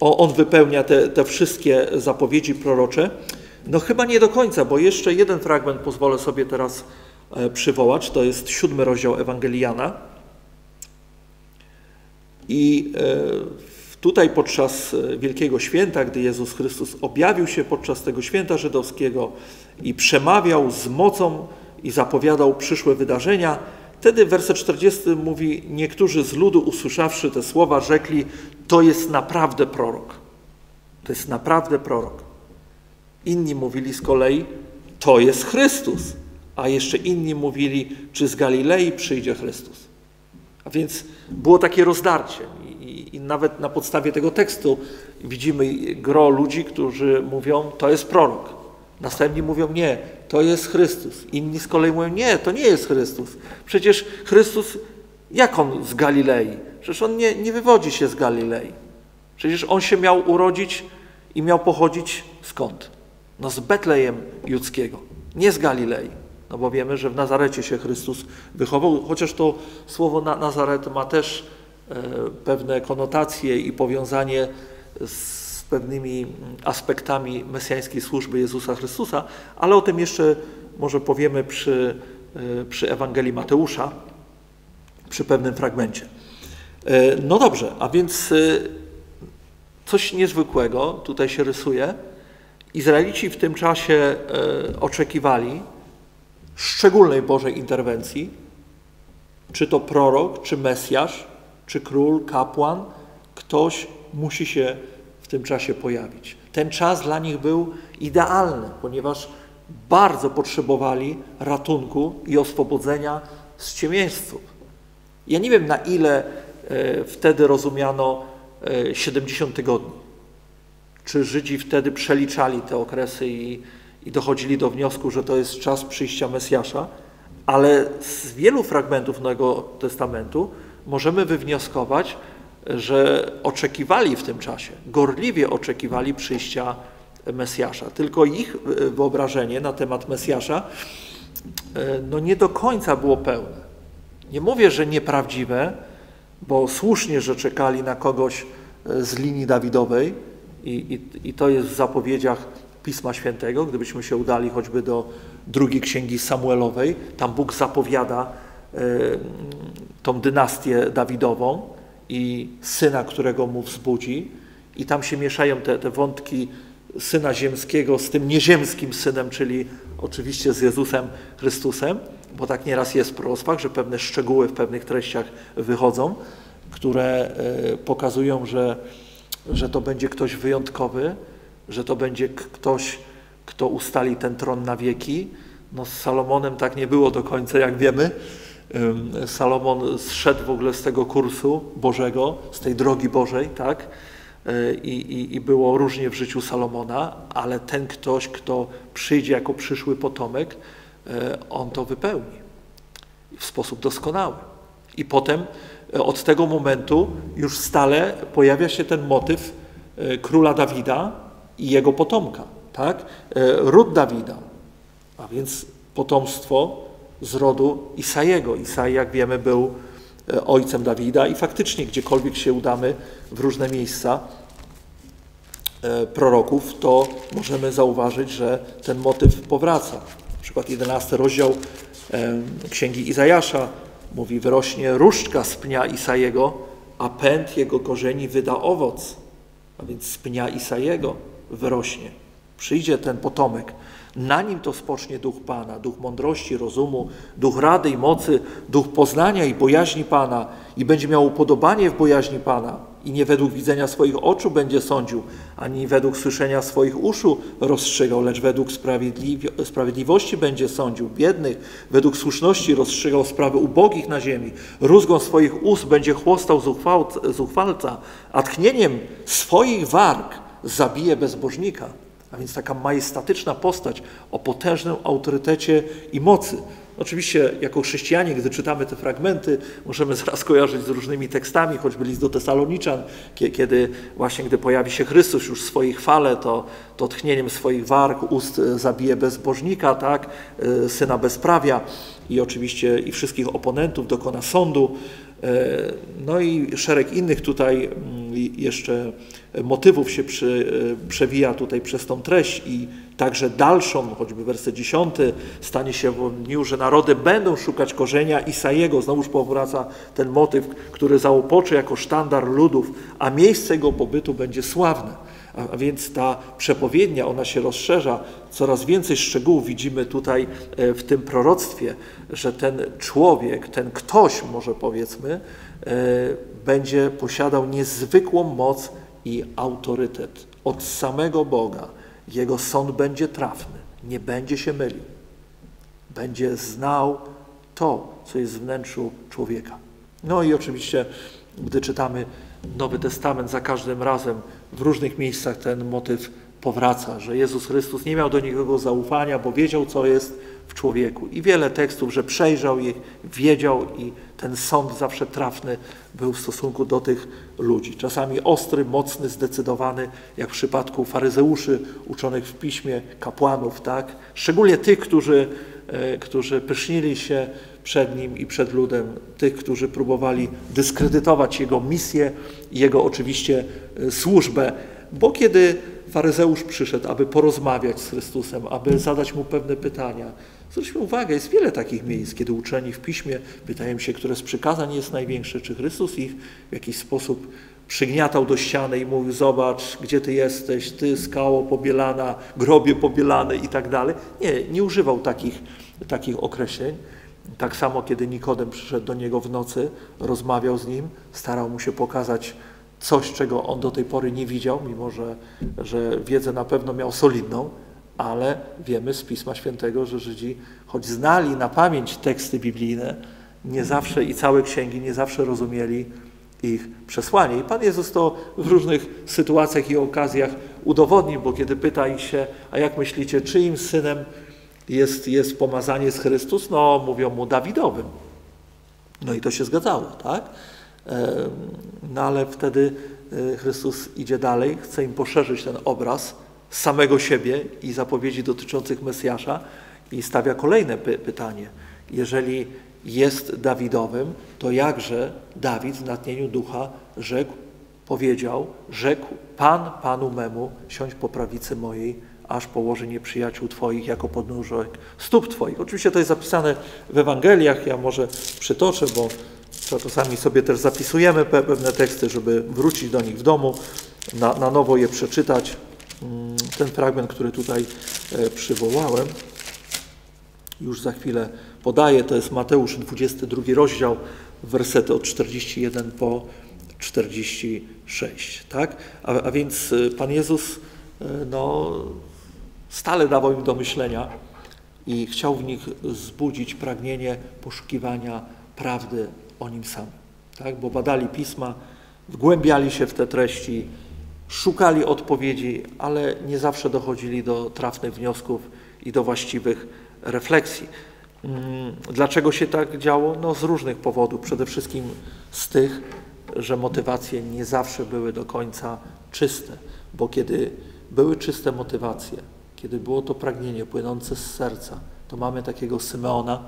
A: O, on wypełnia te, te wszystkie zapowiedzi prorocze. No chyba nie do końca, bo jeszcze jeden fragment pozwolę sobie teraz E, przywołać. To jest siódmy rozdział Ewangeliana. I e, tutaj podczas e, Wielkiego Święta, gdy Jezus Chrystus objawił się podczas tego święta żydowskiego i przemawiał z mocą i zapowiadał przyszłe wydarzenia, wtedy werset 40 mówi: Niektórzy z ludu, usłyszawszy te słowa, rzekli: To jest naprawdę prorok. To jest naprawdę prorok. Inni mówili z kolei: To jest Chrystus a jeszcze inni mówili, czy z Galilei przyjdzie Chrystus. A więc było takie rozdarcie. I, nawet na podstawie tego tekstu widzimy gro ludzi, którzy mówią, to jest prorok. Następni mówią nie, to jest Chrystus. Inni z kolei mówią nie, to nie jest Chrystus. Przecież Chrystus, jak on z Galilei? Przecież on nie, nie wywodzi się z Galilei. Przecież on się miał urodzić i miał pochodzić skąd? No z Betlejem Judzkiego, nie z Galilei. No bo wiemy, że w Nazarecie się Chrystus wychował, chociaż to słowo na Nazaret ma też pewne konotacje i powiązanie z pewnymi aspektami mesjańskiej służby Jezusa Chrystusa, ale o tym jeszcze może powiemy przy, e, przy Ewangelii Mateusza, przy pewnym fragmencie. E, no dobrze, a więc coś niezwykłego tutaj się rysuje. Izraelici w tym czasie oczekiwali, szczególnej Bożej interwencji, czy to prorok, czy Mesjasz, czy król, kapłan, ktoś musi się w tym czasie pojawić. Ten czas dla nich był idealny, ponieważ bardzo potrzebowali ratunku i oswobodzenia z ciemiężców. Ja nie wiem, na ile e, wtedy rozumiano 70 e, tygodni. Czy Żydzi wtedy przeliczali te okresy i i dochodzili do wniosku, że to jest czas przyjścia Mesjasza, ale z wielu fragmentów Nowego Testamentu możemy wywnioskować, że oczekiwali w tym czasie, gorliwie oczekiwali przyjścia Mesjasza. Tylko ich wyobrażenie na temat Mesjasza e, no nie do końca było pełne. Nie mówię, że nieprawdziwe, bo słusznie, że czekali na kogoś e, z linii Dawidowej i, i, i to jest w zapowiedziach Pisma Świętego, gdybyśmy się udali choćby do drugiej księgi Samuelowej, tam Bóg zapowiada tą dynastię Dawidową i syna, którego mu wzbudzi, i tam się mieszają te, te wątki syna ziemskiego z tym nieziemskim synem, czyli oczywiście z Jezusem Chrystusem, bo tak nieraz jest w że pewne szczegóły w pewnych treściach wychodzą, które y, pokazują, że, że to będzie ktoś wyjątkowy, że to będzie ktoś, kto ustali ten tron na wieki. No z Salomonem tak nie było do końca, jak wiemy. Salomon zszedł w ogóle z tego kursu Bożego, z tej drogi Bożej, tak? E, I, i, I było różnie w życiu Salomona, ale ten ktoś, kto przyjdzie jako przyszły potomek, e, on to wypełni w sposób doskonały. I potem e, od tego momentu już stale pojawia się ten motyw króla Dawida, i jego potomka, tak? Ród Dawida, a więc potomstwo z rodu Isajego. Isai, jak wiemy, był e, ojcem Dawida i faktycznie gdziekolwiek się udamy w różne miejsca e, proroków, to możemy zauważyć, że ten motyw powraca. Na przykład 11 rozdział Księgi Izajasza mówi, wyrośnie różdżka z pnia Isajego, a pęd jego korzeni wyda owoc, a więc z pnia Isajego wyrośnie. Przyjdzie ten potomek. Na nim to spocznie duch Pana, duch mądrości, rozumu, duch rady i mocy, duch poznania i bojaźni Pana i będzie miał upodobanie w bojaźni Pana i nie według widzenia swoich oczu będzie sądził, ani według słyszenia swoich uszu rozstrzygał, lecz według sprawiedliwi sprawiedliwości będzie sądził biednych, według słuszności rozstrzygał sprawy ubogich na ziemi. Rózgą swoich ust będzie chłostał zuchwalca, a tchnieniem swoich warg zabije bezbożnika. A więc taka majestatyczna postać o potężnym autorytecie i mocy. Oczywiście, jako chrześcijanie, gdy czytamy te fragmenty, możemy zaraz kojarzyć z różnymi tekstami, choćby list do Tesaloniczan, kiedy właśnie gdy pojawi się Chrystus już w swojej chwale, to, to tchnieniem swoich warg ust zabije bezbożnika, tak, e, syna bezprawia i oczywiście i wszystkich oponentów dokona sądu. E, no i szereg innych tutaj mm, jeszcze motywów się przy, e, przewija tutaj przez tą treść i także dalszą, choćby werset 10, stanie się w dniu, że narody będą szukać korzenia Isajego. Znowuż powraca ten motyw, który zaopoczy jako sztandar ludów, a miejsce jego pobytu będzie sławne. A więc ta przepowiednia, ona się rozszerza, coraz więcej szczegółów widzimy tutaj e, w tym proroctwie, że ten człowiek, ten ktoś, może powiedzmy, e, będzie posiadał niezwykłą moc i autorytet od samego Boga. Jego sąd będzie trafny, nie będzie się mylił. Będzie znał to, co jest w wnętrzu człowieka. No i oczywiście, gdy czytamy Nowy Testament, za każdym razem w różnych miejscach ten motyw powraca, że Jezus Chrystus nie miał do nikogo zaufania, bo wiedział, co jest w człowieku. I wiele tekstów, że przejrzał ich, wiedział i ten sąd zawsze trafny był w stosunku do tych ludzi. Czasami ostry, mocny, zdecydowany, jak w przypadku faryzeuszy uczonych w piśmie, kapłanów, tak? Szczególnie tych, którzy, którzy pysznili się przed nim i przed ludem, tych, którzy próbowali dyskredytować jego misję i jego oczywiście e, służbę, bo kiedy faryzeusz przyszedł, aby porozmawiać z Chrystusem, aby zadać mu pewne pytania, Zwróćmy uwagę, jest wiele takich miejsc, kiedy uczeni w piśmie pytają się, które z przykazań jest największe, czy Chrystus ich w jakiś sposób przygniatał do ściany i mówił, zobacz, gdzie ty jesteś, ty skało pobielana, grobie pobielane i tak dalej. Nie, nie używał takich, takich określeń. Tak samo, kiedy Nikodem przyszedł do niego w nocy, rozmawiał z nim, starał mu się pokazać coś, czego on do tej pory nie widział, mimo że, że wiedzę na pewno miał solidną, ale wiemy z Pisma Świętego, że Żydzi, choć znali na pamięć teksty biblijne, nie zawsze i całe księgi nie zawsze rozumieli ich przesłanie. I Pan Jezus to w różnych sytuacjach i okazjach udowodnił, bo kiedy pyta ich się, a jak myślicie, czyim synem jest, jest pomazanie z Chrystus? No, mówią mu Dawidowym. No i to się zgadzało, tak? No ale wtedy e, Chrystus idzie dalej, chce im poszerzyć ten obraz, samego siebie i zapowiedzi dotyczących Mesjasza i stawia kolejne py pytanie. Jeżeli jest Dawidowym, to jakże Dawid w natchnieniu ducha rzekł, powiedział, rzekł Pan Panu memu, siądź po prawicy mojej, aż położy nieprzyjaciół Twoich jako podnóżek stóp Twoich. Oczywiście to jest zapisane w Ewangeliach, ja może przytoczę, bo czasami sobie też zapisujemy pewne teksty, żeby wrócić do nich w domu, na, na nowo je przeczytać. Mm, ten fragment, który tutaj e, przywołałem, już za chwilę podaję, to jest Mateusz 22 rozdział, wersety od 41 po 46. Tak? A, a więc e, Pan Jezus e, no, stale dawał im do myślenia i chciał w nich zbudzić pragnienie poszukiwania prawdy o Nim samym. Tak? Bo badali Pisma, wgłębiali się w te treści, szukali odpowiedzi, ale nie zawsze dochodzili do trafnych wniosków i do właściwych refleksji. Mm, dlaczego się tak działo? No z różnych powodów. Przede wszystkim z tych, że motywacje nie zawsze były do końca czyste, bo kiedy były czyste motywacje, kiedy było to pragnienie płynące z serca, to mamy takiego Symeona,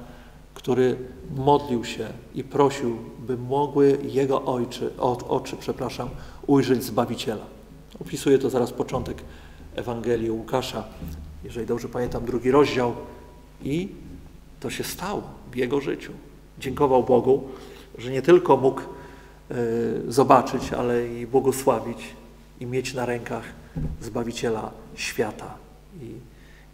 A: który modlił się i prosił, by mogły jego ojczy, oczy przepraszam, ujrzeć Zbawiciela. Opisuje to zaraz początek Ewangelii Łukasza, jeżeli dobrze pamiętam, drugi rozdział. I to się stało w jego życiu. Dziękował Bogu, że nie tylko mógł y, zobaczyć, ale i błogosławić i mieć na rękach Zbawiciela świata. I,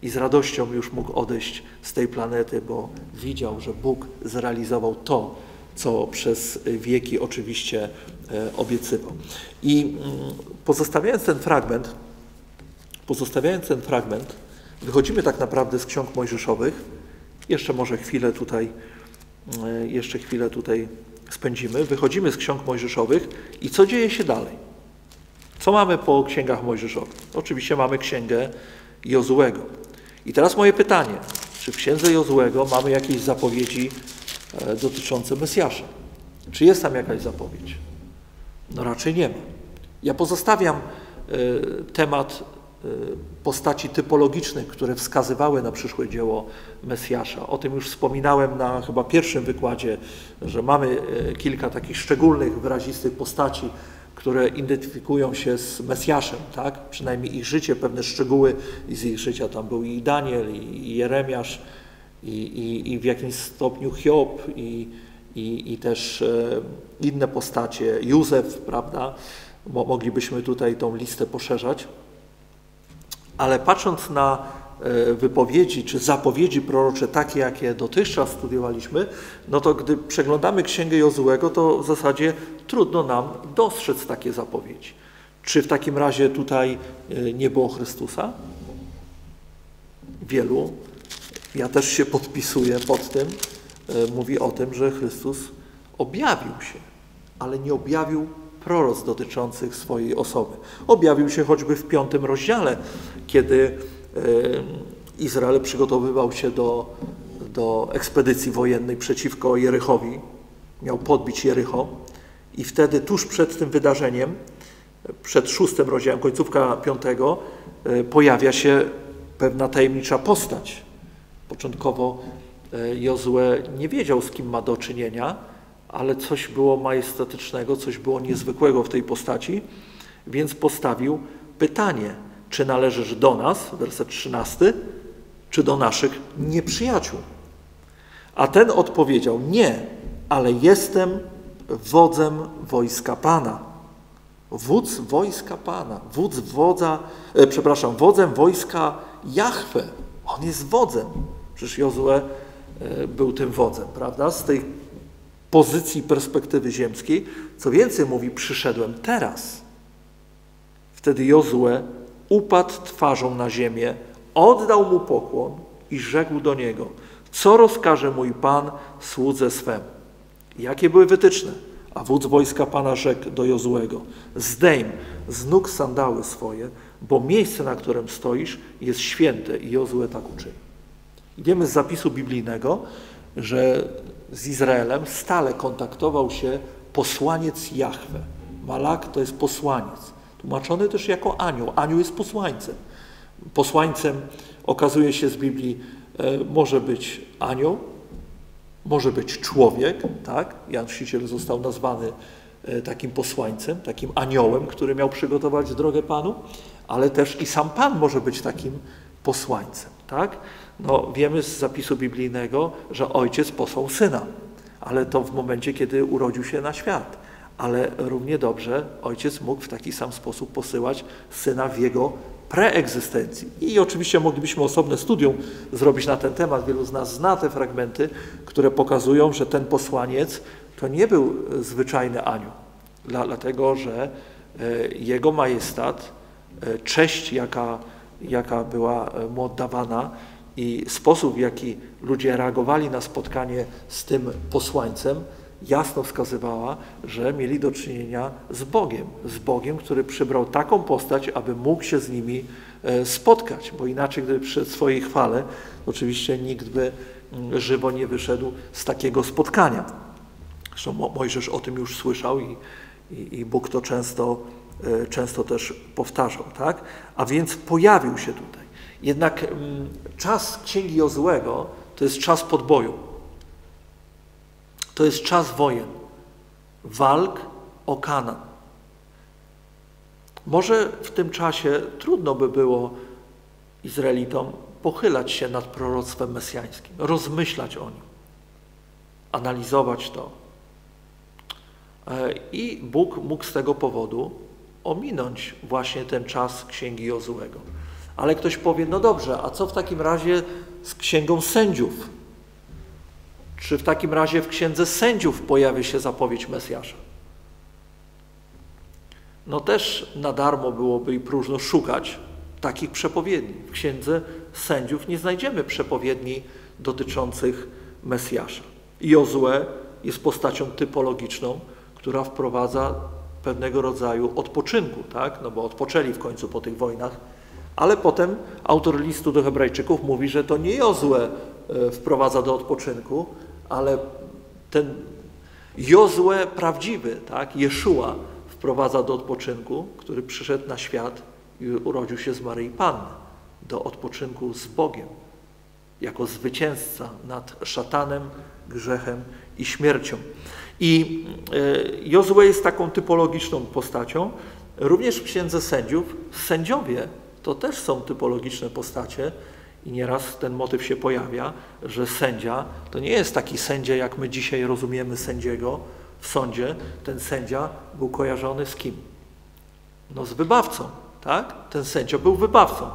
A: I z radością już mógł odejść z tej planety, bo widział, że Bóg zrealizował to, co przez wieki oczywiście e, obiecywał. I mm, pozostawiając ten fragment, pozostawiając ten fragment, wychodzimy tak naprawdę z ksiąg mojżeszowych. Jeszcze może chwilę tutaj, e, jeszcze chwilę tutaj spędzimy. Wychodzimy z ksiąg mojżeszowych i co dzieje się dalej? Co mamy po księgach mojżeszowych? Oczywiście mamy księgę Jozułego. I teraz moje pytanie, czy w księdze Jozułego mamy jakieś zapowiedzi E, dotyczące Mesjasza. Czy jest tam jakaś zapowiedź? No raczej nie ma. Ja pozostawiam e, temat postaci typologicznych, które wskazywały na przyszłe dzieło Mesjasza. O tym już wspominałem na chyba pierwszym wykładzie, że mamy kilka takich szczególnych, wyrazistych postaci, które identyfikują się z Mesjaszem, tak? przynajmniej ich życie, pewne szczegóły z ich życia. Tam był i Daniel, i Jeremiasz, i, i, i w jakimś stopniu Hiob i, i, i też e, inne postacie, Józef, prawda? Moglibyśmy tutaj tą listę poszerzać. Ale patrząc na e, wypowiedzi czy zapowiedzi prorocze, takie jakie dotychczas studiowaliśmy, no to gdy przeglądamy Księgę Jozułego, to w zasadzie trudno nam dostrzec takie zapowiedzi. Czy w takim razie tutaj e, nie było Chrystusa? Wielu ja też się podpisuję pod tym, e, mówi o tym, że Chrystus objawił się, ale nie objawił proroc dotyczących swojej osoby. Objawił się choćby w piątym rozdziale, kiedy Izrael przygotowywał się do, do ekspedycji wojennej przeciwko Jerychowi. Miał podbić Jericho i wtedy tuż przed tym wydarzeniem, przed szóstym rozdziałem, końcówka piątego, e, pojawia się pewna tajemnicza postać. Początkowo e, Jozue nie wiedział, z kim ma do czynienia, ale coś było majestatycznego, coś było niezwykłego w tej postaci, więc postawił pytanie, czy należysz do nas, werset 13, czy do naszych nieprzyjaciół. A ten odpowiedział: Nie, ale jestem wodzem wojska Pana. Wódz wojska Pana, wódz wodza, e, przepraszam, wodzem wojska Jahwe. On jest wodzem. Przecież Jozue e, był tym wodzem, prawda? Z tej pozycji perspektywy ziemskiej. Co więcej mówi, przyszedłem teraz. Wtedy Jozue upadł twarzą na ziemię, oddał mu pokłon i rzekł do niego, co rozkaże mój Pan słudze swemu. Jakie były wytyczne? A wódz wojska Pana rzekł do Jozuego, zdejm z nóg sandały swoje, bo miejsce, na którym stoisz, jest święte i Jozue tak uczyni. Idziemy z zapisu biblijnego, że z Izraelem stale kontaktował się posłaniec Jahwe. Malak to jest posłaniec, tłumaczony też jako anioł. Anioł jest posłańcem. Posłańcem okazuje się z Biblii e, może być anioł, może być człowiek, tak? Jan Chrzciciel został nazwany e, takim posłańcem, takim aniołem, który miał przygotować drogę Panu, ale też i sam Pan może być takim posłańcem, tak? No, wiemy z zapisu biblijnego, że ojciec posłał syna, ale to w momencie, kiedy urodził się na świat. Ale równie dobrze ojciec mógł w taki sam sposób posyłać syna w jego preegzystencji. I oczywiście moglibyśmy osobne studium zrobić na ten temat. Wielu z nas zna te fragmenty, które pokazują, że ten posłaniec to nie był zwyczajny anioł, dlatego że e, jego majestat, e, cześć, jaka, jaka była e, mu oddawana i sposób, w jaki ludzie reagowali na spotkanie z tym posłańcem, jasno wskazywała, że mieli do czynienia z Bogiem, z Bogiem, który przybrał taką postać, aby mógł się z nimi e, spotkać, bo inaczej, gdyby przy swojej chwale, oczywiście nikt by mm, żywo nie wyszedł z takiego spotkania. Zresztą Mojżesz o tym już słyszał i, i, i Bóg to często, e, często też powtarzał. Tak? A więc pojawił się tutaj. Jednak mm, czas Księgi Jozłego to jest czas podboju. To jest czas wojen, walk o Kanan. Może w tym czasie trudno by było Izraelitom pochylać się nad proroctwem mesjańskim, rozmyślać o nim, analizować to. E, I Bóg mógł z tego powodu ominąć właśnie ten czas Księgi Jozułego. Ale ktoś powie, no dobrze, a co w takim razie z Księgą Sędziów? Czy w takim razie w księdze sędziów pojawi się zapowiedź Mesjasza? No też na darmo byłoby i próżno szukać takich przepowiedni. W księdze sędziów nie znajdziemy przepowiedni dotyczących Mesjasza. Jozue jest postacią typologiczną, która wprowadza pewnego rodzaju odpoczynku, tak? no bo odpoczęli w końcu po tych wojnach, ale potem autor listu do Hebrajczyków mówi, że to nie Jozue e, wprowadza do odpoczynku, ale ten Jozue prawdziwy, tak, Jeszua wprowadza do odpoczynku, który przyszedł na świat i urodził się z Maryi Panny, do odpoczynku z Bogiem, jako zwycięzca nad szatanem, grzechem i śmiercią. I e, Jozue jest taką typologiczną postacią. Również w Księdze Sędziów sędziowie to też są typologiczne postacie, i nieraz ten motyw się pojawia, że sędzia to nie jest taki sędzia, jak my dzisiaj rozumiemy sędziego w sądzie. Ten sędzia był kojarzony z kim? No z wybawcą, tak? Ten sędzia był wybawcą,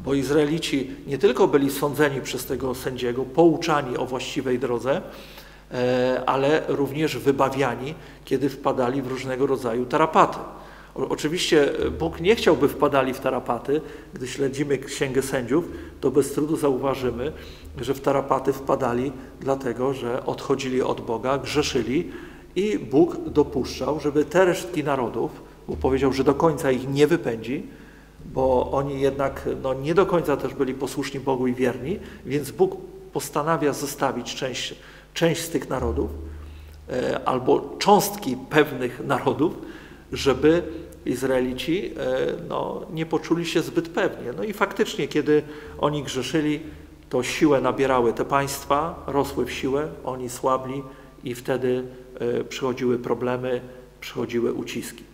A: bo Izraelici nie tylko byli sądzeni przez tego sędziego, pouczani o właściwej drodze, e, ale również wybawiani, kiedy wpadali w różnego rodzaju tarapaty. Oczywiście Bóg nie chciałby wpadali w tarapaty. Gdy śledzimy Księgę Sędziów, to bez trudu zauważymy, że w tarapaty wpadali dlatego, że odchodzili od Boga, grzeszyli I Bóg dopuszczał, żeby te resztki narodów, bo powiedział, że do końca ich nie wypędzi, bo oni jednak no, nie do końca też byli posłuszni Bogu i wierni, więc Bóg postanawia zostawić część, część z tych narodów e, albo cząstki pewnych narodów, żeby Izraelici e, no, nie poczuli się zbyt pewnie. No i faktycznie, kiedy oni grzeszyli, to siłę nabierały te państwa, rosły w siłę, oni słabli i wtedy e, przychodziły problemy, przychodziły uciski.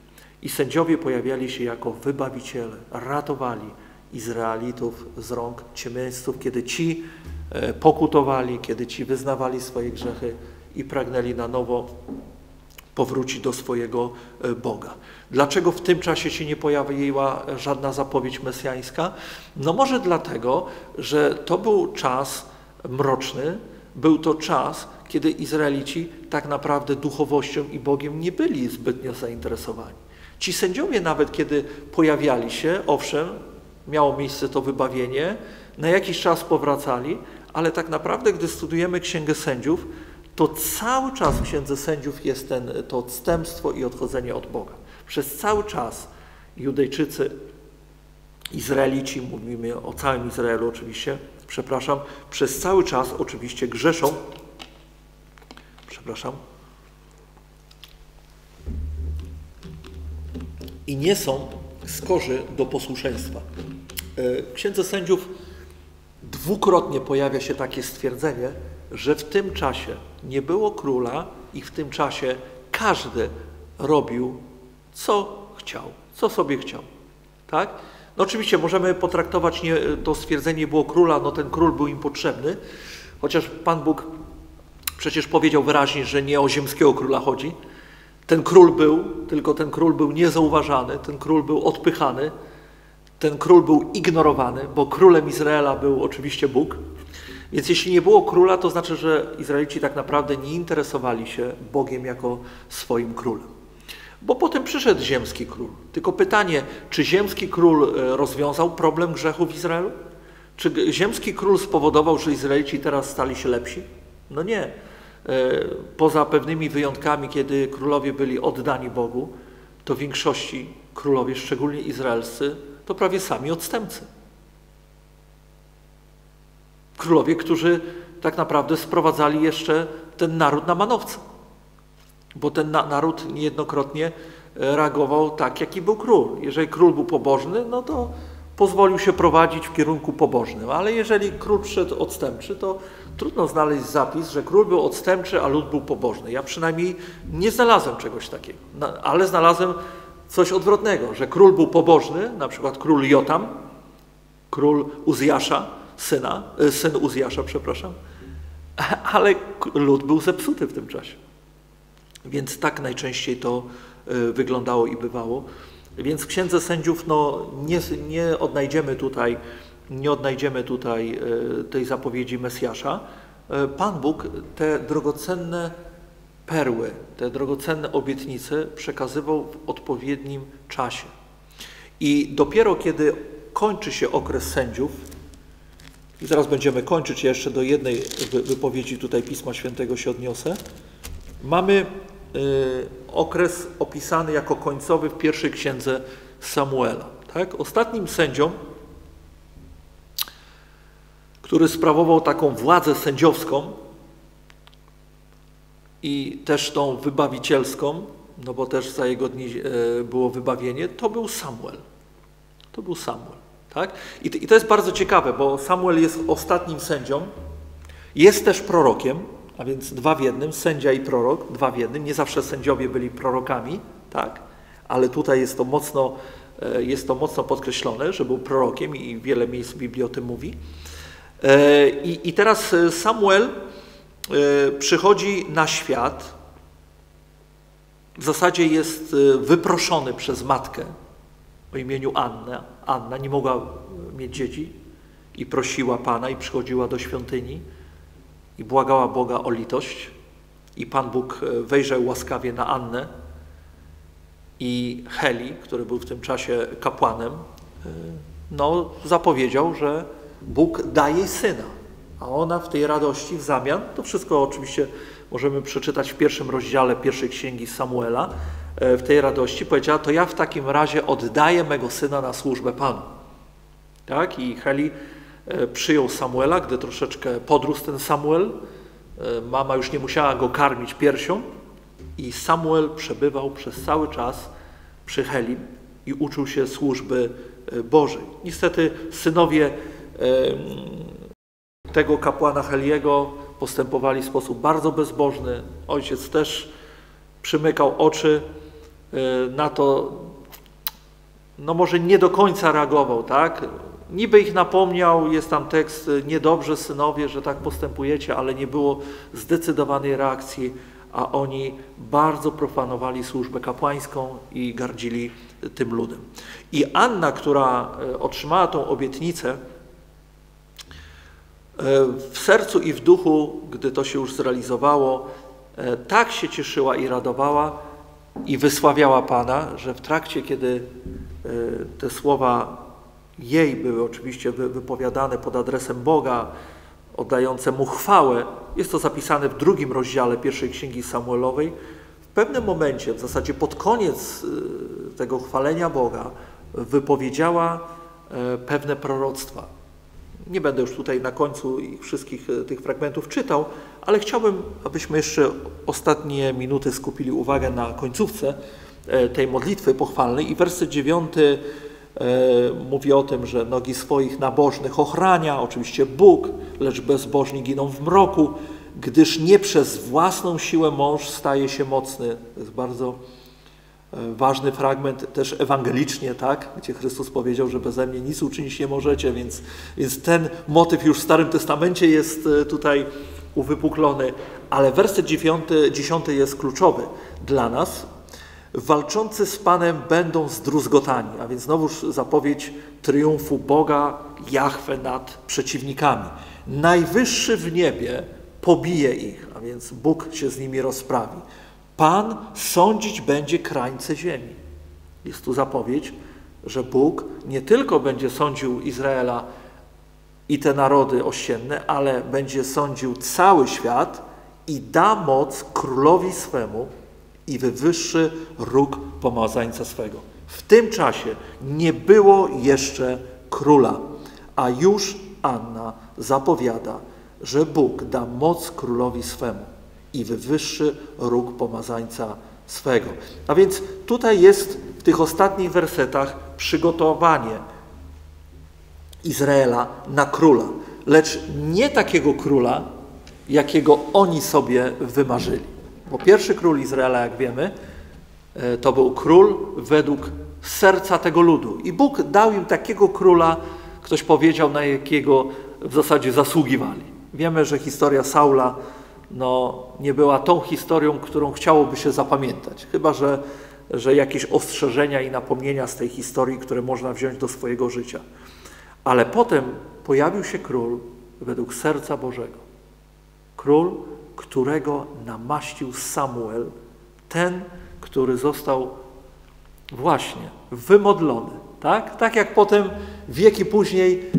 A: I sędziowie pojawiali się jako wybawiciele, ratowali Izraelitów z rąk ciemiężców, kiedy ci e, pokutowali, kiedy ci wyznawali swoje grzechy i pragnęli na nowo powrócić do swojego Boga. Dlaczego w tym czasie się nie pojawiła żadna zapowiedź mesjańska? No może dlatego, że to był czas mroczny, był to czas, kiedy Izraelici tak naprawdę duchowością i Bogiem nie byli zbytnio zainteresowani. Ci sędziowie nawet kiedy pojawiali się, owszem, miało miejsce to wybawienie, na jakiś czas powracali, ale tak naprawdę, gdy studujemy Księgę Sędziów, to cały czas w Księdze Sędziów jest ten, to odstępstwo i odchodzenie od Boga. Przez cały czas Judejczycy, Izraelici, mówimy o całym Izraelu oczywiście, przepraszam, przez cały czas oczywiście grzeszą, przepraszam, i nie są skorzy do posłuszeństwa. E, w Księdze Sędziów dwukrotnie pojawia się takie stwierdzenie, że w tym czasie nie było króla i w tym czasie każdy robił, co chciał, co sobie chciał. Tak? No oczywiście możemy potraktować nie, to stwierdzenie było króla, no ten król był im potrzebny, chociaż Pan Bóg przecież powiedział wyraźnie, że nie o ziemskiego króla chodzi, ten król był, tylko ten król był niezauważany, ten król był odpychany, ten król był ignorowany, bo królem Izraela był oczywiście Bóg. Więc jeśli nie było króla, to znaczy, że Izraelici tak naprawdę nie interesowali się Bogiem jako swoim królem. Bo potem przyszedł ziemski król. Tylko pytanie, czy ziemski król e, rozwiązał problem grzechu w Izraelu? Czy ziemski król spowodował, że Izraelici teraz stali się lepsi? No nie. E, poza pewnymi wyjątkami, kiedy królowie byli oddani Bogu, to w większości królowie, szczególnie izraelscy, to prawie sami odstępcy. Królowie, którzy tak naprawdę sprowadzali jeszcze ten naród na manowce. Bo ten naród niejednokrotnie e, reagował tak, jaki był król. Jeżeli król był pobożny, no to pozwolił się prowadzić w kierunku pobożnym. Ale jeżeli król przyszedł odstępczy, to trudno znaleźć zapis, że król był odstępczy, a lud był pobożny. Ja przynajmniej nie znalazłem czegoś takiego, ale znalazłem coś odwrotnego, że król był pobożny, na przykład król Jotam, król Uzjasza, syna, e, syn Uzjasza, przepraszam, ale lud był zepsuty w tym czasie. Więc tak najczęściej to e, wyglądało i bywało. Więc w Księdze Sędziów no, nie, nie odnajdziemy tutaj nie odnajdziemy tutaj e, tej zapowiedzi Mesjasza. E, Pan Bóg te drogocenne perły, te drogocenne obietnice przekazywał w odpowiednim czasie. I dopiero kiedy kończy się okres sędziów, i zaraz będziemy kończyć, jeszcze do jednej wypowiedzi tutaj Pisma Świętego się odniosę, mamy y, okres opisany jako końcowy w pierwszej księdze Samuela. Tak? Ostatnim sędzią który sprawował taką władzę sędziowską i też tą wybawicielską, no bo też za jego dni e, było wybawienie, to był Samuel. To był Samuel. Tak? I to jest bardzo ciekawe, bo Samuel jest ostatnim sędzią, jest też prorokiem, a więc dwa w jednym, sędzia i prorok, dwa w jednym. Nie zawsze sędziowie byli prorokami, tak? ale tutaj jest to mocno, e, jest to mocno podkreślone, że był prorokiem i wiele miejsc w Biblii o tym mówi. E, I, I teraz e, Samuel przychodzi na świat, w zasadzie jest wyproszony przez matkę o imieniu Anna. Anna nie mogła mieć dzieci i prosiła Pana i przychodziła do świątyni i błagała Boga o litość. I Pan Bóg wejrzał łaskawie na Annę i Heli, który był w tym czasie kapłanem, no, zapowiedział, że Bóg daje syna, a ona w tej radości w zamian, to wszystko oczywiście możemy przeczytać w pierwszym rozdziale pierwszej księgi Samuela, w tej radości, powiedziała, to ja w takim razie oddaję mego syna na służbę Panu. Tak? I Heli przyjął Samuela, gdy troszeczkę podrósł ten Samuel. Mama już nie musiała go karmić piersią i Samuel przebywał przez cały czas przy Heli i uczył się służby Bożej. Niestety synowie tego kapłana Heliego postępowali w sposób bardzo bezbożny. Ojciec też przymykał oczy na to, no może nie do końca reagował, tak? Niby ich napomniał, jest tam tekst, niedobrze synowie, że tak postępujecie, ale nie było zdecydowanej reakcji, a oni bardzo profanowali służbę kapłańską i gardzili tym ludem. I Anna, która otrzymała tą obietnicę, w sercu i w duchu, gdy to się już zrealizowało, tak się cieszyła i radowała i wysławiała Pana, że w trakcie, kiedy te słowa jej były oczywiście wypowiadane pod adresem Boga, oddające mu chwałę, jest to zapisane w drugim rozdziale pierwszej księgi Samuelowej, w pewnym momencie, w zasadzie pod koniec tego chwalenia Boga, wypowiedziała pewne proroctwa. Nie będę już tutaj na końcu ich wszystkich tych fragmentów czytał, ale chciałbym, abyśmy jeszcze ostatnie minuty skupili uwagę na końcówce tej modlitwy pochwalnej i werset dziewiąty mówi o tym, że nogi swoich nabożnych ochrania, oczywiście Bóg, lecz bezbożni giną w mroku, gdyż nie przez własną siłę mąż staje się mocny. To jest bardzo ważny fragment też ewangelicznie, tak? gdzie Chrystus powiedział, że beze mnie nic uczynić nie możecie, więc, więc ten motyw już w Starym Testamencie jest tutaj uwypuklony, ale werset dziewiąty, dziesiąty jest kluczowy dla nas. Walczący z Panem będą zdruzgotani, a więc znowuż zapowiedź triumfu Boga, Jahwe nad przeciwnikami. Najwyższy w niebie pobije ich, a więc Bóg się z nimi rozprawi. Pan sądzić będzie krańce ziemi. Jest tu zapowiedź, że Bóg nie tylko będzie sądził Izraela i te narody ościenne, ale będzie sądził cały świat i da moc królowi swemu i wywyższy róg pomazańca swego. W tym czasie nie było jeszcze króla, a już Anna zapowiada, że Bóg da moc królowi swemu i wywyższy róg pomazańca swego. A więc tutaj jest w tych ostatnich wersetach przygotowanie Izraela na króla, lecz nie takiego króla, jakiego oni sobie wymarzyli. Bo pierwszy król Izraela, jak wiemy, to był król według serca tego ludu. I Bóg dał im takiego króla, ktoś powiedział, na jakiego w zasadzie zasługiwali. Wiemy, że historia Saula no, nie była tą historią, którą chciałoby się zapamiętać. Chyba, że, że jakieś ostrzeżenia i napomnienia z tej historii, które można wziąć do swojego życia. Ale potem pojawił się król według serca Bożego. Król, którego namaścił Samuel, ten, który został właśnie wymodlony. Tak, tak jak potem wieki później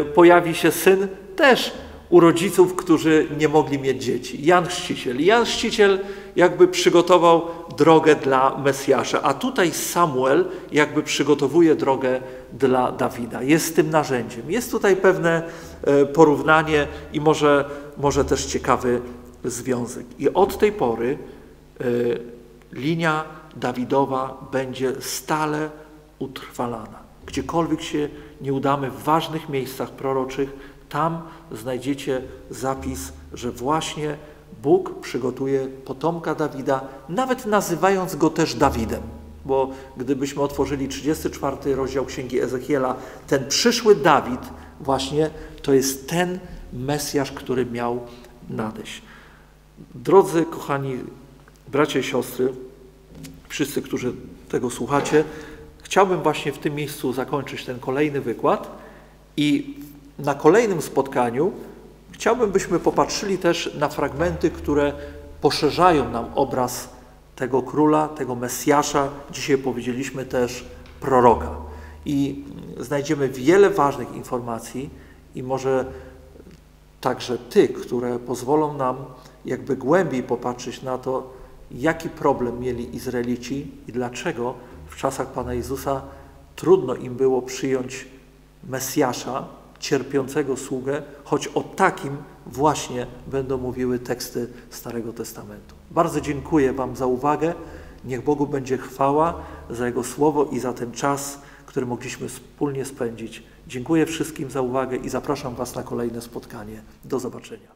A: e, pojawi się syn, też u rodziców, którzy nie mogli mieć dzieci. Jan Chrzciciel. Jan Chrzciciel jakby przygotował drogę dla Mesjasza, a tutaj Samuel jakby przygotowuje drogę dla Dawida. Jest tym narzędziem. Jest tutaj pewne e, porównanie i może, może też ciekawy związek. I od tej pory e, linia Dawidowa będzie stale utrwalana. Gdziekolwiek się nie udamy w ważnych miejscach proroczych, tam znajdziecie zapis, że właśnie Bóg przygotuje potomka Dawida, nawet nazywając go też Dawidem. Bo gdybyśmy otworzyli 34 rozdział Księgi Ezechiela, ten przyszły Dawid właśnie to jest ten Mesjasz, który miał nadejść. Drodzy, kochani bracia i siostry, wszyscy, którzy tego słuchacie, chciałbym właśnie w tym miejscu zakończyć ten kolejny wykład i na kolejnym spotkaniu chciałbym, byśmy popatrzyli też na fragmenty, które poszerzają nam obraz tego króla, tego Mesjasza. Dzisiaj powiedzieliśmy też proroka. I znajdziemy wiele ważnych informacji i może także tych, które pozwolą nam jakby głębiej popatrzeć na to, jaki problem mieli Izraelici i dlaczego w czasach Pana Jezusa trudno im było przyjąć Mesjasza, cierpiącego sługę, choć o takim właśnie będą mówiły teksty Starego Testamentu. Bardzo dziękuję Wam za uwagę. Niech Bogu będzie chwała za Jego słowo i za ten czas, który mogliśmy wspólnie spędzić. Dziękuję wszystkim za uwagę i zapraszam Was na kolejne spotkanie. Do zobaczenia.